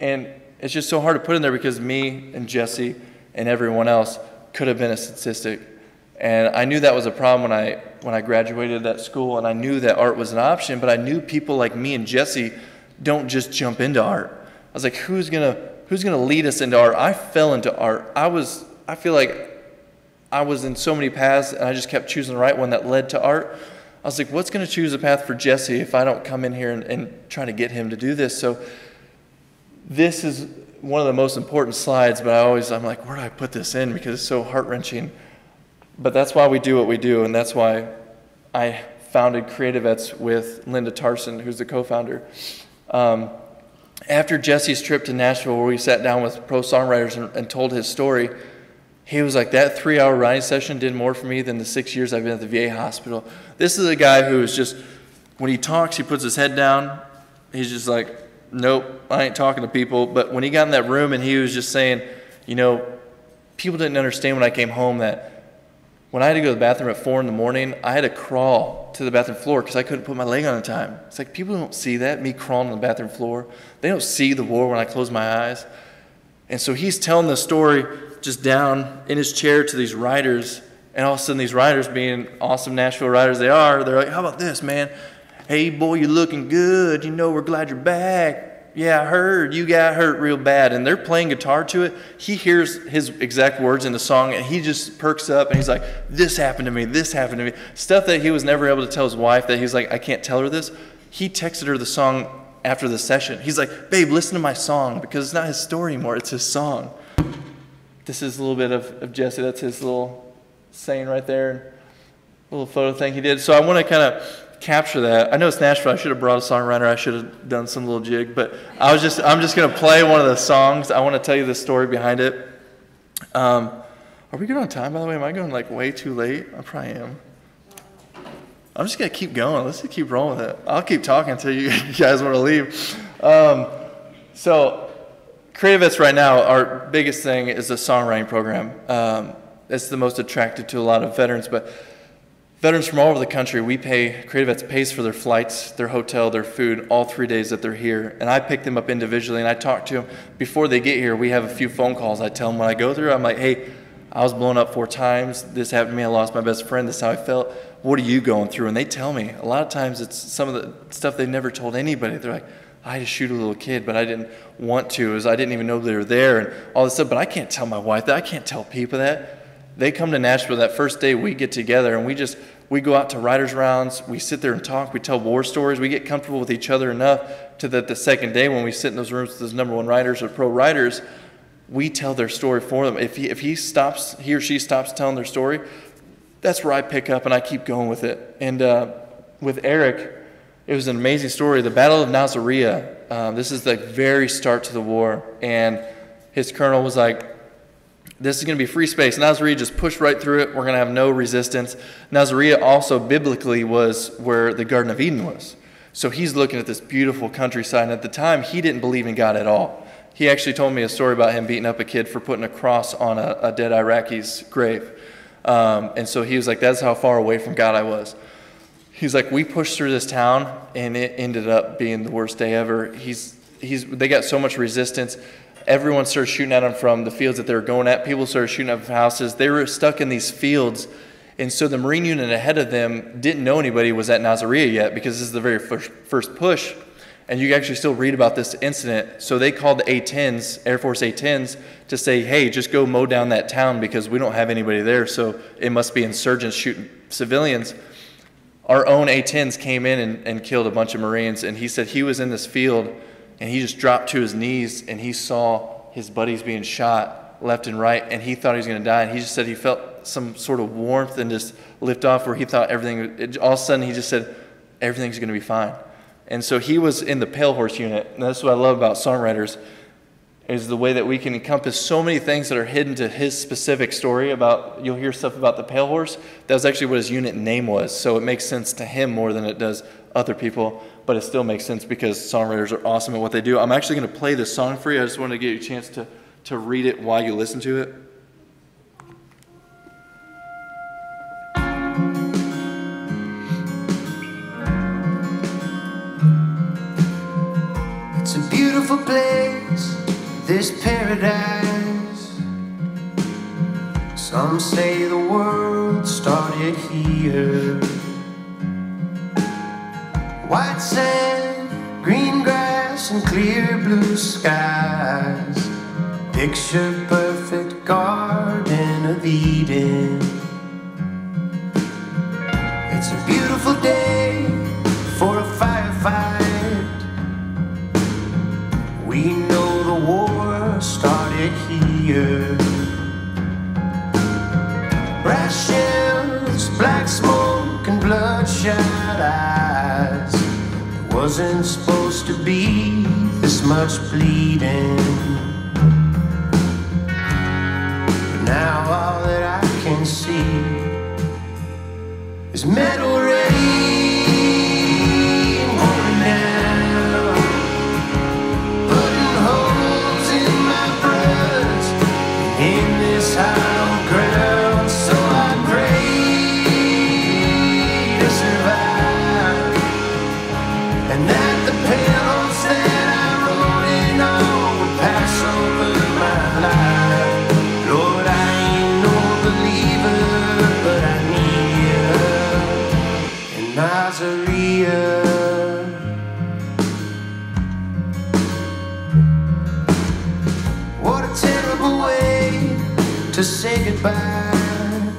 and it's just so hard to put in there because me and Jesse and everyone else could have been a statistic. And I knew that was a problem when I when I graduated that school, and I knew that art was an option. But I knew people like me and Jesse don't just jump into art. I was like, who's gonna who's gonna lead us into art? I fell into art. I was I feel like I was in so many paths, and I just kept choosing the right one that led to art. I was like, what's going to choose a path for Jesse if I don't come in here and, and try to get him to do this? So this is one of the most important slides, but I always, I'm like, where do I put this in? Because it's so heart wrenching. But that's why we do what we do, and that's why I founded CreatiVets with Linda Tarson, who's the co founder. Um, after Jesse's trip to Nashville, where we sat down with pro songwriters and, and told his story, he was like, That three hour writing session did more for me than the six years I've been at the VA hospital. This is a guy who is just, when he talks, he puts his head down. He's just like, Nope, I ain't talking to people. But when he got in that room and he was just saying, You know, people didn't understand when I came home that when I had to go to the bathroom at four in the morning, I had to crawl to the bathroom floor because I couldn't put my leg on in time. It's like people don't see that, me crawling on the bathroom floor. They don't see the war when I close my eyes. And so he's telling the story just down in his chair to these writers. And all of a sudden, these writers, being awesome Nashville writers they are, they're like, How about this, man? Hey, boy, you're looking good. You know, we're glad you're back yeah, I heard you got hurt real bad. And they're playing guitar to it. He hears his exact words in the song and he just perks up and he's like, This happened to me, this happened to me. Stuff that he was never able to tell his wife that he's like, I can't tell her this. He texted her the song after the session. He's like, Babe, listen to my song because it's not his story anymore, it's his song. This is a little bit of, of Jesse. That's his little saying right there. Little photo thing he did. So I want to kind of capture that. I know it's Nashville. I should have brought a songwriter. I should have done some little jig, but I was just I'm just gonna play one of the songs. I want to tell you the story behind it. Um, are we good on time? By the way, am I going like way too late? I probably am. I'm just gonna keep going. Let's just keep rolling with it. I'll keep talking until you guys want to leave. Um, so, CreatiVets right now, our biggest thing is the songwriting program. Um, it's the most attractive to a lot of veterans, but Veterans from all over the country, we pay, CreatiVets pays for their flights, their hotel, their food, all three days that they're here. And I pick them up individually and I talk to them. Before they get here, we have a few phone calls. I tell them when I go through, I'm like, hey, I was blown up four times. This happened to me. I lost my best friend. This is how I felt. What are you going through? And they tell me. A lot of times it's some of the stuff they've never told anybody. They're like, I had to shoot a little kid, but I didn't want to. Is I didn't even know they were there and all this stuff. But I can't tell my wife that. I can't tell people that they come to Nashville that first day we get together and we just we go out to writers rounds we sit there and talk we tell war stories we get comfortable with each other enough to that the second day when we sit in those rooms with those number one writers or pro writers we tell their story for them. If he, if he stops he or she stops telling their story that's where i pick up and i keep going with it. And uh, with eric it was an amazing story. The battle of nasiriyah um, this is the very start to the war and his colonel was like this is going to be free space. Nasiriyah just pushed right through it. We're going to have no resistance. Nasiriyah also biblically was where the Garden of Eden was. So he's looking at this beautiful countryside. And at the time, he didn't believe in God at all. He actually told me a story about him beating up a kid for putting a cross on a, a dead Iraqi's grave. Um, and so he was like, that's how far away from God I was. He's like, we pushed through this town, and it ended up being the worst day ever. He's, he's, they got so much resistance everyone started shooting at them from the fields that they were going at. People started shooting at houses. They were stuck in these fields. And so the Marine unit ahead of them didn't know anybody was at Nasiriyah yet because this is the very first, first push. And you actually still read about this incident. So they called the A-10s, Air Force A-10s, to say, hey, just go mow down that town because we don't have anybody there. So it must be insurgents shooting civilians. Our own A-10s came in and, and killed a bunch of Marines. And he said he was in this field and he just dropped to his knees and he saw his buddies being shot left and right and he thought he was going to die. And he just said he felt some sort of warmth and just lift off where he thought everything it, all of a sudden he just said everything's going to be fine. And so he was in the pale horse unit. And that's what i love about songwriters is the way that we can encompass so many things that are hidden to his specific story about you'll hear stuff about the pale horse. That was actually what his unit name was. So it makes sense to him more than it does other people but it still makes sense because songwriters are awesome at what they do. I'm actually going to play this song for you. I just wanted to give you a chance to, to read it while you listen to it. It's a beautiful place, this paradise. Some say the world started here. White sand, green grass, and clear blue skies. Picture perfect Garden of Eden. It's a beautiful day wasn't supposed to be this much bleeding. But now all that I can see is metal rain goodbye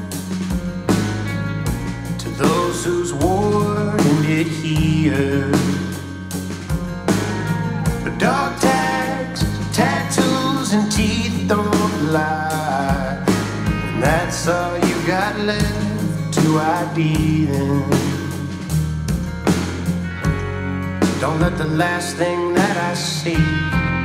to those whose war ended here. But dog tags, tattoos, and teeth don't lie. And that's all you got left to ID then. Don't let the last thing that I see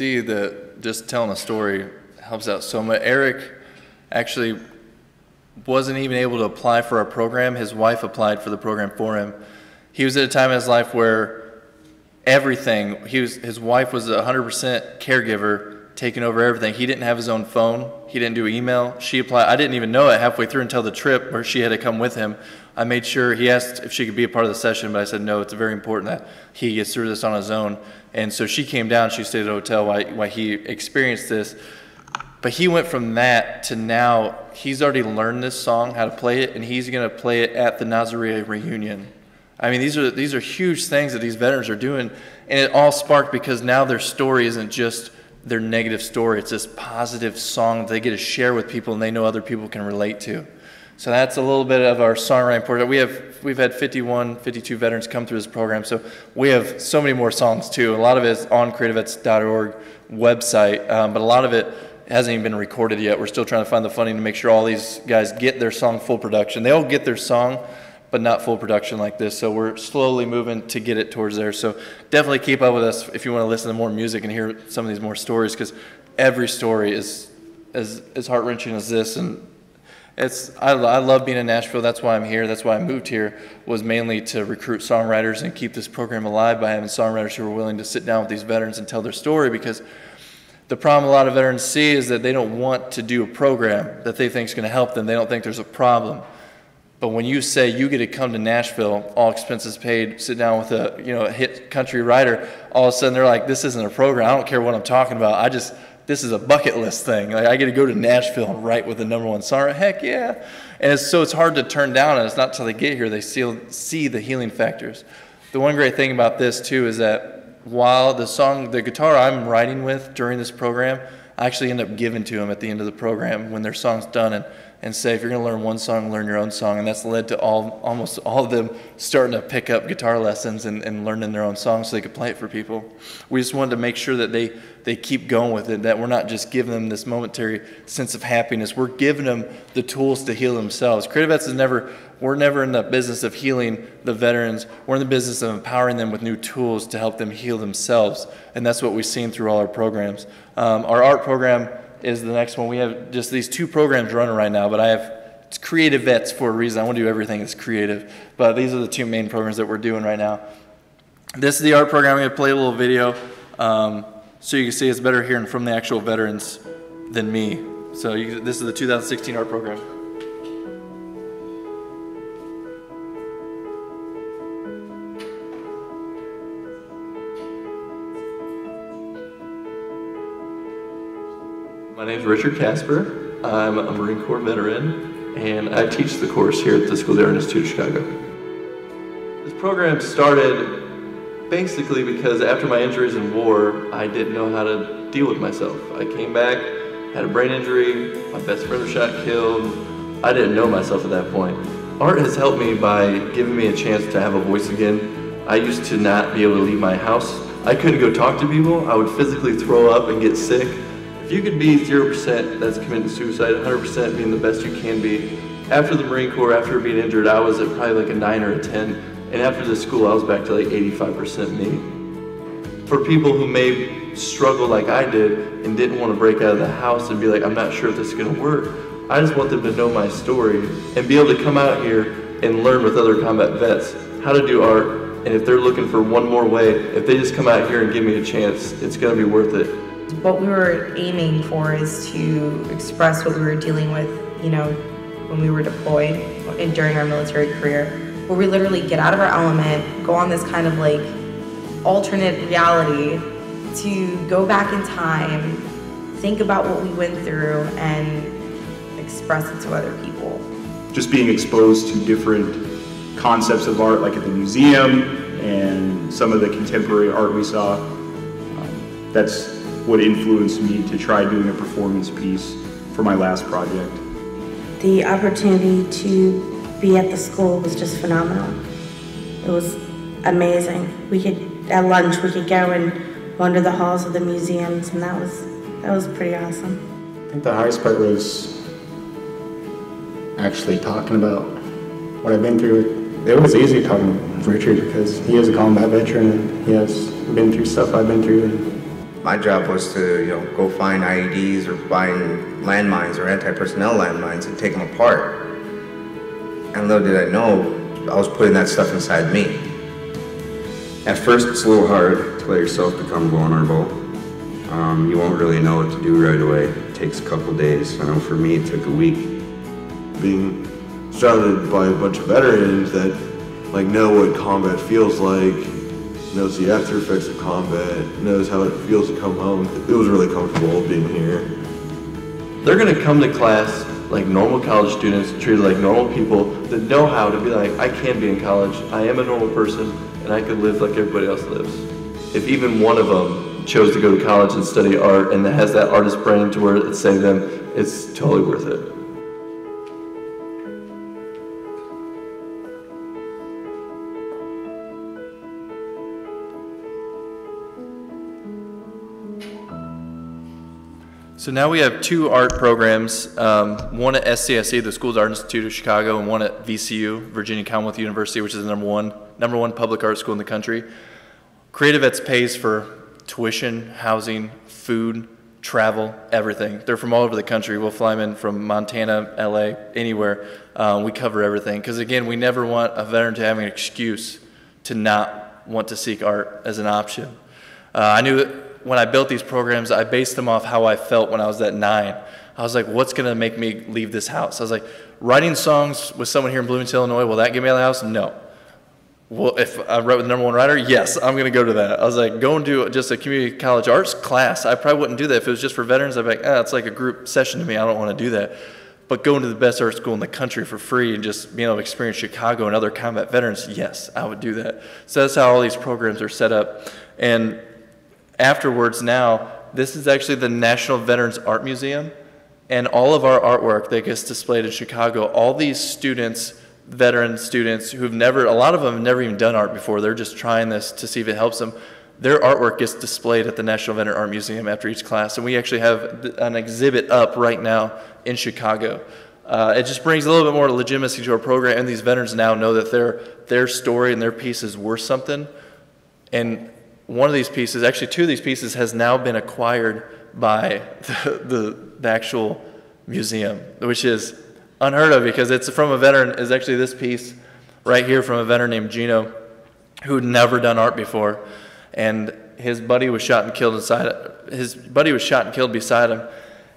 see that just telling a story helps out so much. Eric actually wasn't even able to apply for our program. His wife applied for the program for him. He was at a time in his life where everything, he was, his wife was a 100% caregiver, taking over everything. He didn't have his own phone. He didn't do email. She applied. I didn't even know it halfway through until the trip where she had to come with him. I made sure he asked if she could be a part of the session, but I said no. It's very important that he gets through this on his own. And so she came down. She stayed at a hotel while, while he experienced this. But he went from that to now. He's already learned this song, how to play it, and he's going to play it at the Nasiriyah reunion. I mean, these are these are huge things that these veterans are doing, and it all sparked because now their story isn't just their negative story. It's this positive song they get to share with people, and they know other people can relate to. So that's a little bit of our songwriting program. We have we've had 51, 52 veterans come through this program, so we have so many more songs too. A lot of it is on creativets.org website, um, but a lot of it hasn't even been recorded yet. We're still trying to find the funding to make sure all these guys get their song full production. They all get their song, but not full production like this. So we're slowly moving to get it towards there. So definitely keep up with us if you want to listen to more music and hear some of these more stories, because every story is as as heart wrenching as this. And it's I, I love being in Nashville. That's why I'm here. That's why I moved here. Was mainly to recruit songwriters and keep this program alive by having songwriters who are willing to sit down with these veterans and tell their story because the problem a lot of veterans see is that they don't want to do a program that they think is going to help them. They don't think there's a problem. But when you say you get to come to Nashville, all expenses paid, sit down with a you know a hit country writer, all of a sudden they're like, this isn't a program. I don't care what I'm talking about. I just this is a bucket list thing. Like I get to go to Nashville and write with the number one song. Heck yeah! And it's, so it's hard to turn down, and it's not till they get here they see see the healing factors. The one great thing about this too is that while the song, the guitar I'm writing with during this program, I actually end up giving to them at the end of the program when their song's done and and say, if you're going to learn one song, learn your own song. And that's led to all, almost all of them starting to pick up guitar lessons and, and learning their own songs so they could play it for people. We just wanted to make sure that they, they keep going with it, that we're not just giving them this momentary sense of happiness. We're giving them the tools to heal themselves. CreatiVets is never, we're never in the business of healing the veterans. We're in the business of empowering them with new tools to help them heal themselves. And that's what we've seen through all our programs. Um, our art program, is the next one. We have just these two programs running right now, but I have it's CreatiVets for a reason. I want to do everything that's creative. But these are the two main programs that we're doing right now. This is the art program. I'm going to play a little video um, so you can see it's better hearing from the actual veterans than me. So you, this is the 2016 art program. My name is Richard Casper. I'm a Marine Corps veteran, and I teach the course here at the School Art Institute of Chicago. This program started basically because after my injuries in war, I didn't know how to deal with myself. I came back, had a brain injury, my best friend was shot killed. I didn't know myself at that point. Art has helped me by giving me a chance to have a voice again. I used to not be able to leave my house. I couldn't go talk to people. I would physically throw up and get sick. If you could be 0% that's committing suicide, 100% being the best you can be, after the Marine Corps, after being injured, I was at probably like a 9 or a 10. And after the school, I was back to like 85% me. For people who may struggle like I did and didn't want to break out of the house and be like, I'm not sure if this is going to work, I just want them to know my story and be able to come out here and learn with other combat vets how to do art. And if they're looking for one more way, if they just come out here and give me a chance, it's going to be worth it. What we were aiming for is to express what we were dealing with, you know, when we were deployed and during our military career, where we literally get out of our element, go on this kind of like alternate reality to go back in time, think about what we went through, and express it to other people. Just being exposed to different concepts of art, like at the museum and some of the contemporary art we saw, um, that's what influenced me to try doing a performance piece for my last project. The opportunity to be at the school was just phenomenal. It was amazing. We could, at lunch, we could go and wander the halls of the museums, and that was, that was pretty awesome. I think the hardest part was actually talking about what I've been through. It was easy talking to Richard because he is a combat veteran and he has been through stuff I've been through. My job was to, you know, go find IEDs or find landmines or anti-personnel landmines and take them apart. And little did I know, I was putting that stuff inside me. At first, it's a little hard to let yourself become vulnerable. Um, you won't really know what to do right away. It takes a couple days. I know for me, it took a week. Being surrounded by a bunch of veterans that like know what combat feels like, knows the after effects of combat, knows how it feels to come home. It was really comfortable being here. They're to come to class like normal college students, treated like normal people that know how to be like, I can be in college, I am a normal person, and I can live like everybody else lives. If even one of them chose to go to college and study art and has that artist brain to where it saved them, it's totally worth it. So now we have two art programs, um, one at SCSE, the Schools Art Institute of Chicago, and one at VCU, Virginia Commonwealth University, which is the number one, number one public art school in the country. CreatiVets pays for tuition, housing, food, travel, everything. They're from all over the country. We'll fly them in from Montana, LA, anywhere. Um, we cover everything. Because again, we never want a veteran to have an excuse to not want to seek art as an option. Uh, I knew when I built these programs, I based them off how I felt when I was at nine. I was like, what's going to make me leave this house? I was like, writing songs with someone here in Bloomington, Illinois, will that get me out of the house? No. Well, if I wrote with the number one writer, yes, I'm going to go to that. I was like, go and do just a community college arts class. I probably wouldn't do that if it was just for veterans. I'd be like, ah, it's like a group session to me. I don't want to do that. But going to the best art school in the country for free and just being able to experience Chicago and other combat veterans, yes, I would do that. So that's how all these programs are set up. And afterwards, now, this is actually the National Veterans Art Museum. And all of our artwork that gets displayed in Chicago, all these students, veteran students who've never, a lot of them have never even done art before, they're just trying this to see if it helps them. Their artwork gets displayed at the National Veteran Art Museum after each class. And we actually have an exhibit up right now in Chicago. Uh, it just brings a little bit more legitimacy to our program, and these veterans now know that their, their story and their piece is worth something. And one of these pieces, actually two of these pieces, has now been acquired by the, the, the actual museum, which is unheard of because it's from a veteran, is actually this piece right here from a veteran named Gino who'd never done art before. And his buddy was shot and killed inside, his buddy was shot and killed beside him.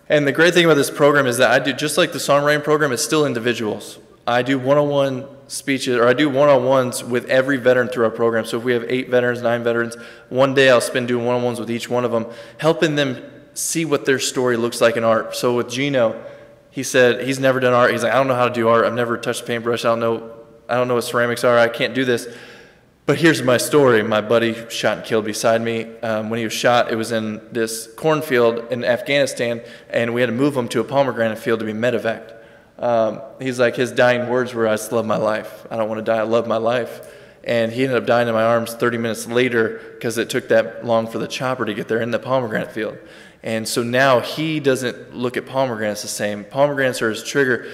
And the great thing about this program is that I do, just like the songwriting program, it's still individuals. I do one-on-one speeches, or I do one-on-ones with every veteran through our program. So if we have eight veterans, nine veterans, one day I'll spend doing one-on-ones with each one of them, helping them see what their story looks like in art. So with Gino, he said he's never done art. He's like, I don't know how to do art. I've never touched a paintbrush. I don't know, I don't know what ceramics are. I can't do this. But here's my story. My buddy shot and killed beside me. Um, when he was shot, it was in this cornfield in Afghanistan, and we had to move him to a pomegranate field to be medevaced. Um, he's like, his dying words were, I just love my life. I don't want to die. I love my life. And he ended up dying in my arms 30 minutes later because it took that long for the chopper to get there in the pomegranate field. And so now he doesn't look at pomegranates the same. Pomegranates are his trigger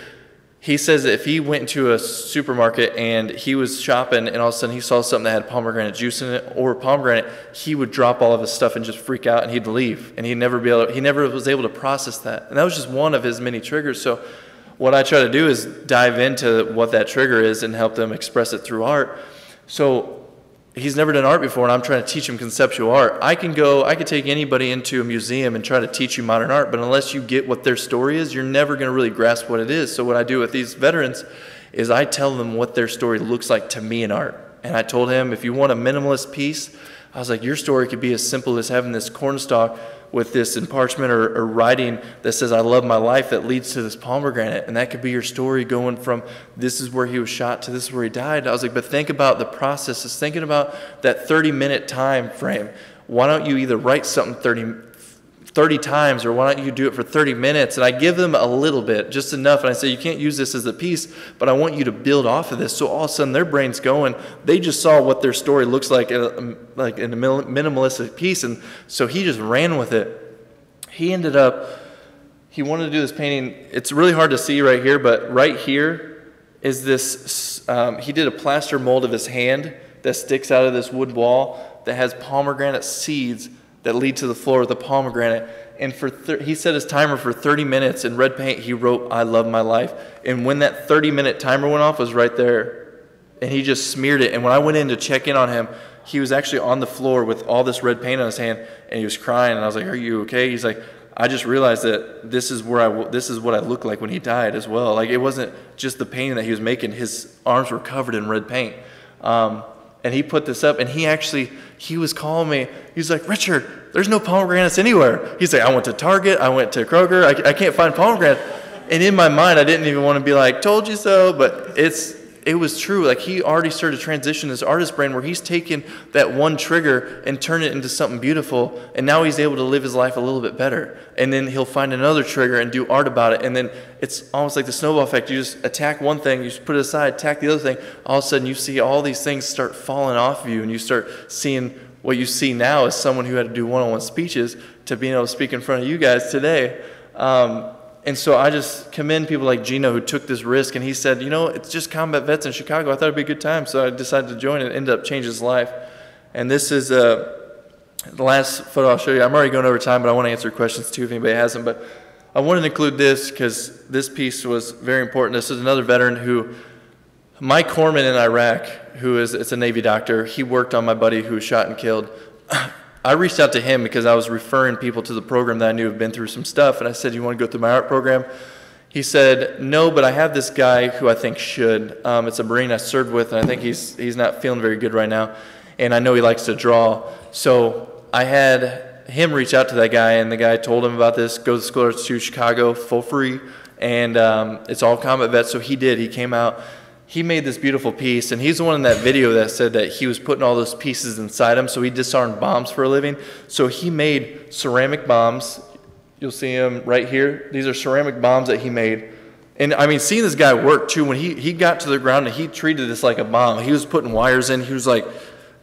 he says that if he went into a supermarket and he was shopping and all of a sudden he saw something that had pomegranate juice in it or pomegranate, he would drop all of his stuff and just freak out and he'd leave and he'd never be able to, he never was able to process that. And that was just one of his many triggers. So what I try to do is dive into what that trigger is and help them express it through art. So he's never done art before and I'm trying to teach him conceptual art. I can go, I could take anybody into a museum and try to teach you modern art, but unless you get what their story is, you're never going to really grasp what it is. So what I do with these veterans is I tell them what their story looks like to me in art. And I told him, if you want a minimalist piece, I was like, your story could be as simple as having this cornstalk with this in parchment or, or, writing that says, I love my life that leads to this pomegranate. And that could be your story going from this is where he was shot to this is where he died. I was like, but think about the process. Is thinking about that 30 minute time frame. Why don't you either write something 30, 30 times or why don't you do it for 30 minutes? And I give them a little bit, just enough. And I say, you can't use this as a piece, but I want you to build off of this. So all of a sudden their brain's going. They just saw what their story looks like, in a, like in a minimalistic piece. And so he just ran with it. He ended up, he wanted to do this painting. It's really hard to see right here, but right here is this, um, he did a plaster mold of his hand that sticks out of this wood wall that has pomegranate seeds that lead to the floor of the pomegranate. And for he set his timer for 30 minutes in red paint. He wrote, "I love my life." And when that 30 minute timer went off, was right there, and he just smeared it. And when I went in to check in on him, he was actually on the floor with all this red paint on his hand, and he was crying. And I was like, "Are you okay?" He's like, "I just realized that this is where I this is what I looked like when he died as well. Like it wasn't just the painting that he was making; his arms were covered in red paint." Um, and he put this up, and he actually he was calling me. He's like, Richard, there's no pomegranates anywhere. He's like, I went to Target, I went to Kroger, I, I can't find pomegranates. And in my mind, I didn't even want to be like, told you so, but it's it was true. Like he already started to transition his artist brain where he's taken that one trigger and turned it into something beautiful. And now he's able to live his life a little bit better. And then he'll find another trigger and do art about it. And then it's almost like the snowball effect. You just attack one thing, you just put it aside, attack the other thing. All of a sudden you see all these things start falling off of you and you start seeing what you see now is someone who had to do one-on-one speeches to being able to speak in front of you guys today. Um, and so I just commend people like Gino who took this risk, and he said, you know, it's just combat vets in Chicago. I thought it'd be a good time, so I decided to join and ended up changing his life. And this is uh, the last photo I'll show you. I'm already going over time, but I want to answer questions too if anybody has them. But I wanted to include this because this piece was very important. This is another veteran who, Mike Corman in Iraq, who is it's a Navy doctor. He worked on my buddy who was shot and killed. I reached out to him because I was referring people to the program that I knew have been through some stuff, and I said, "You want to go through my art program?" He said, "No, but I have this guy who I think should. Um, it's a Marine I served with, and I think he's he's not feeling very good right now, and I know he likes to draw. So I had him reach out to that guy, and the guy told him about this. Go to school to Chicago for free, and um, it's all combat vets. So he did. He came out." He made this beautiful piece, and he's the one in that video that said that he was putting all those pieces inside him. So he disarmed bombs for a living. So he made ceramic bombs. You'll see him right here. These are ceramic bombs that he made. And I mean, seeing this guy work too, when he, he got to the ground and he treated this like a bomb, he was putting wires in. He was like,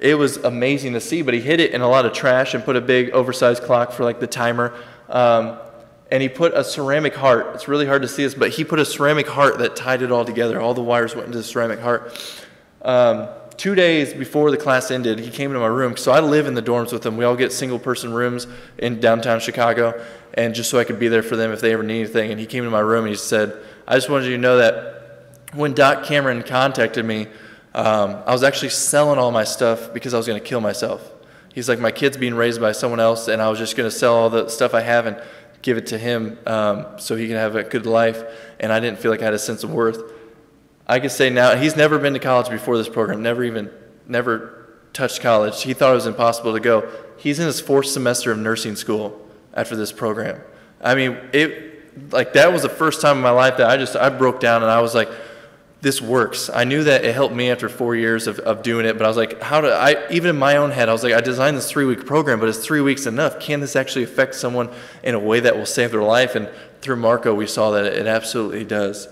it was amazing to see, but he hid it in a lot of trash and put a big oversized clock for like the timer. Um, and he put a ceramic heart. It's really hard to see this, but he put a ceramic heart that tied it all together. All the wires went into the ceramic heart. Um, two days before the class ended, he came into my room. So I live in the dorms with him. We all get single person rooms in downtown Chicago, and just so I could be there for them if they ever need anything. And he came into my room and he said, I just wanted you to know that when Doc Cameron contacted me, um, I was actually selling all my stuff because I was going to kill myself. He's like, my kid's being raised by someone else, and I was just going to sell all the stuff I have. And give it to him um, so he can have a good life. And I didn't feel like I had a sense of worth. I can say now, he's never been to college before this program, never even, never touched college. He thought it was impossible to go. He's in his fourth semester of nursing school after this program. I mean, it, like, that was the first time in my life that I just, I broke down and I was like, this works. I knew that it helped me after four years of, of doing it, but I was like, how do I, even in my own head, I was like, I designed this three week program, but is three weeks enough? Can this actually affect someone in a way that will save their life? And through Marco, we saw that it absolutely does.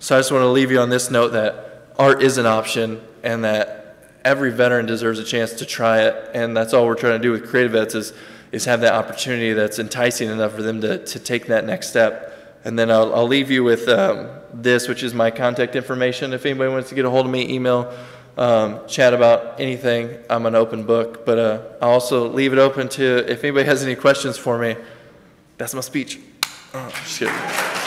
So I just want to leave you on this note that art is an option and that every veteran deserves a chance to try it. And that's all we're trying to do with CreatiVets is, is have that opportunity that's enticing enough for them to, to take that next step. And then I'll, I'll leave you with um, this, which is my contact information. If anybody wants to get a hold of me, email, um, chat about anything, I'm an open book. But uh, I'll also leave it open to if anybody has any questions for me. That's my speech. Oh, just kidding.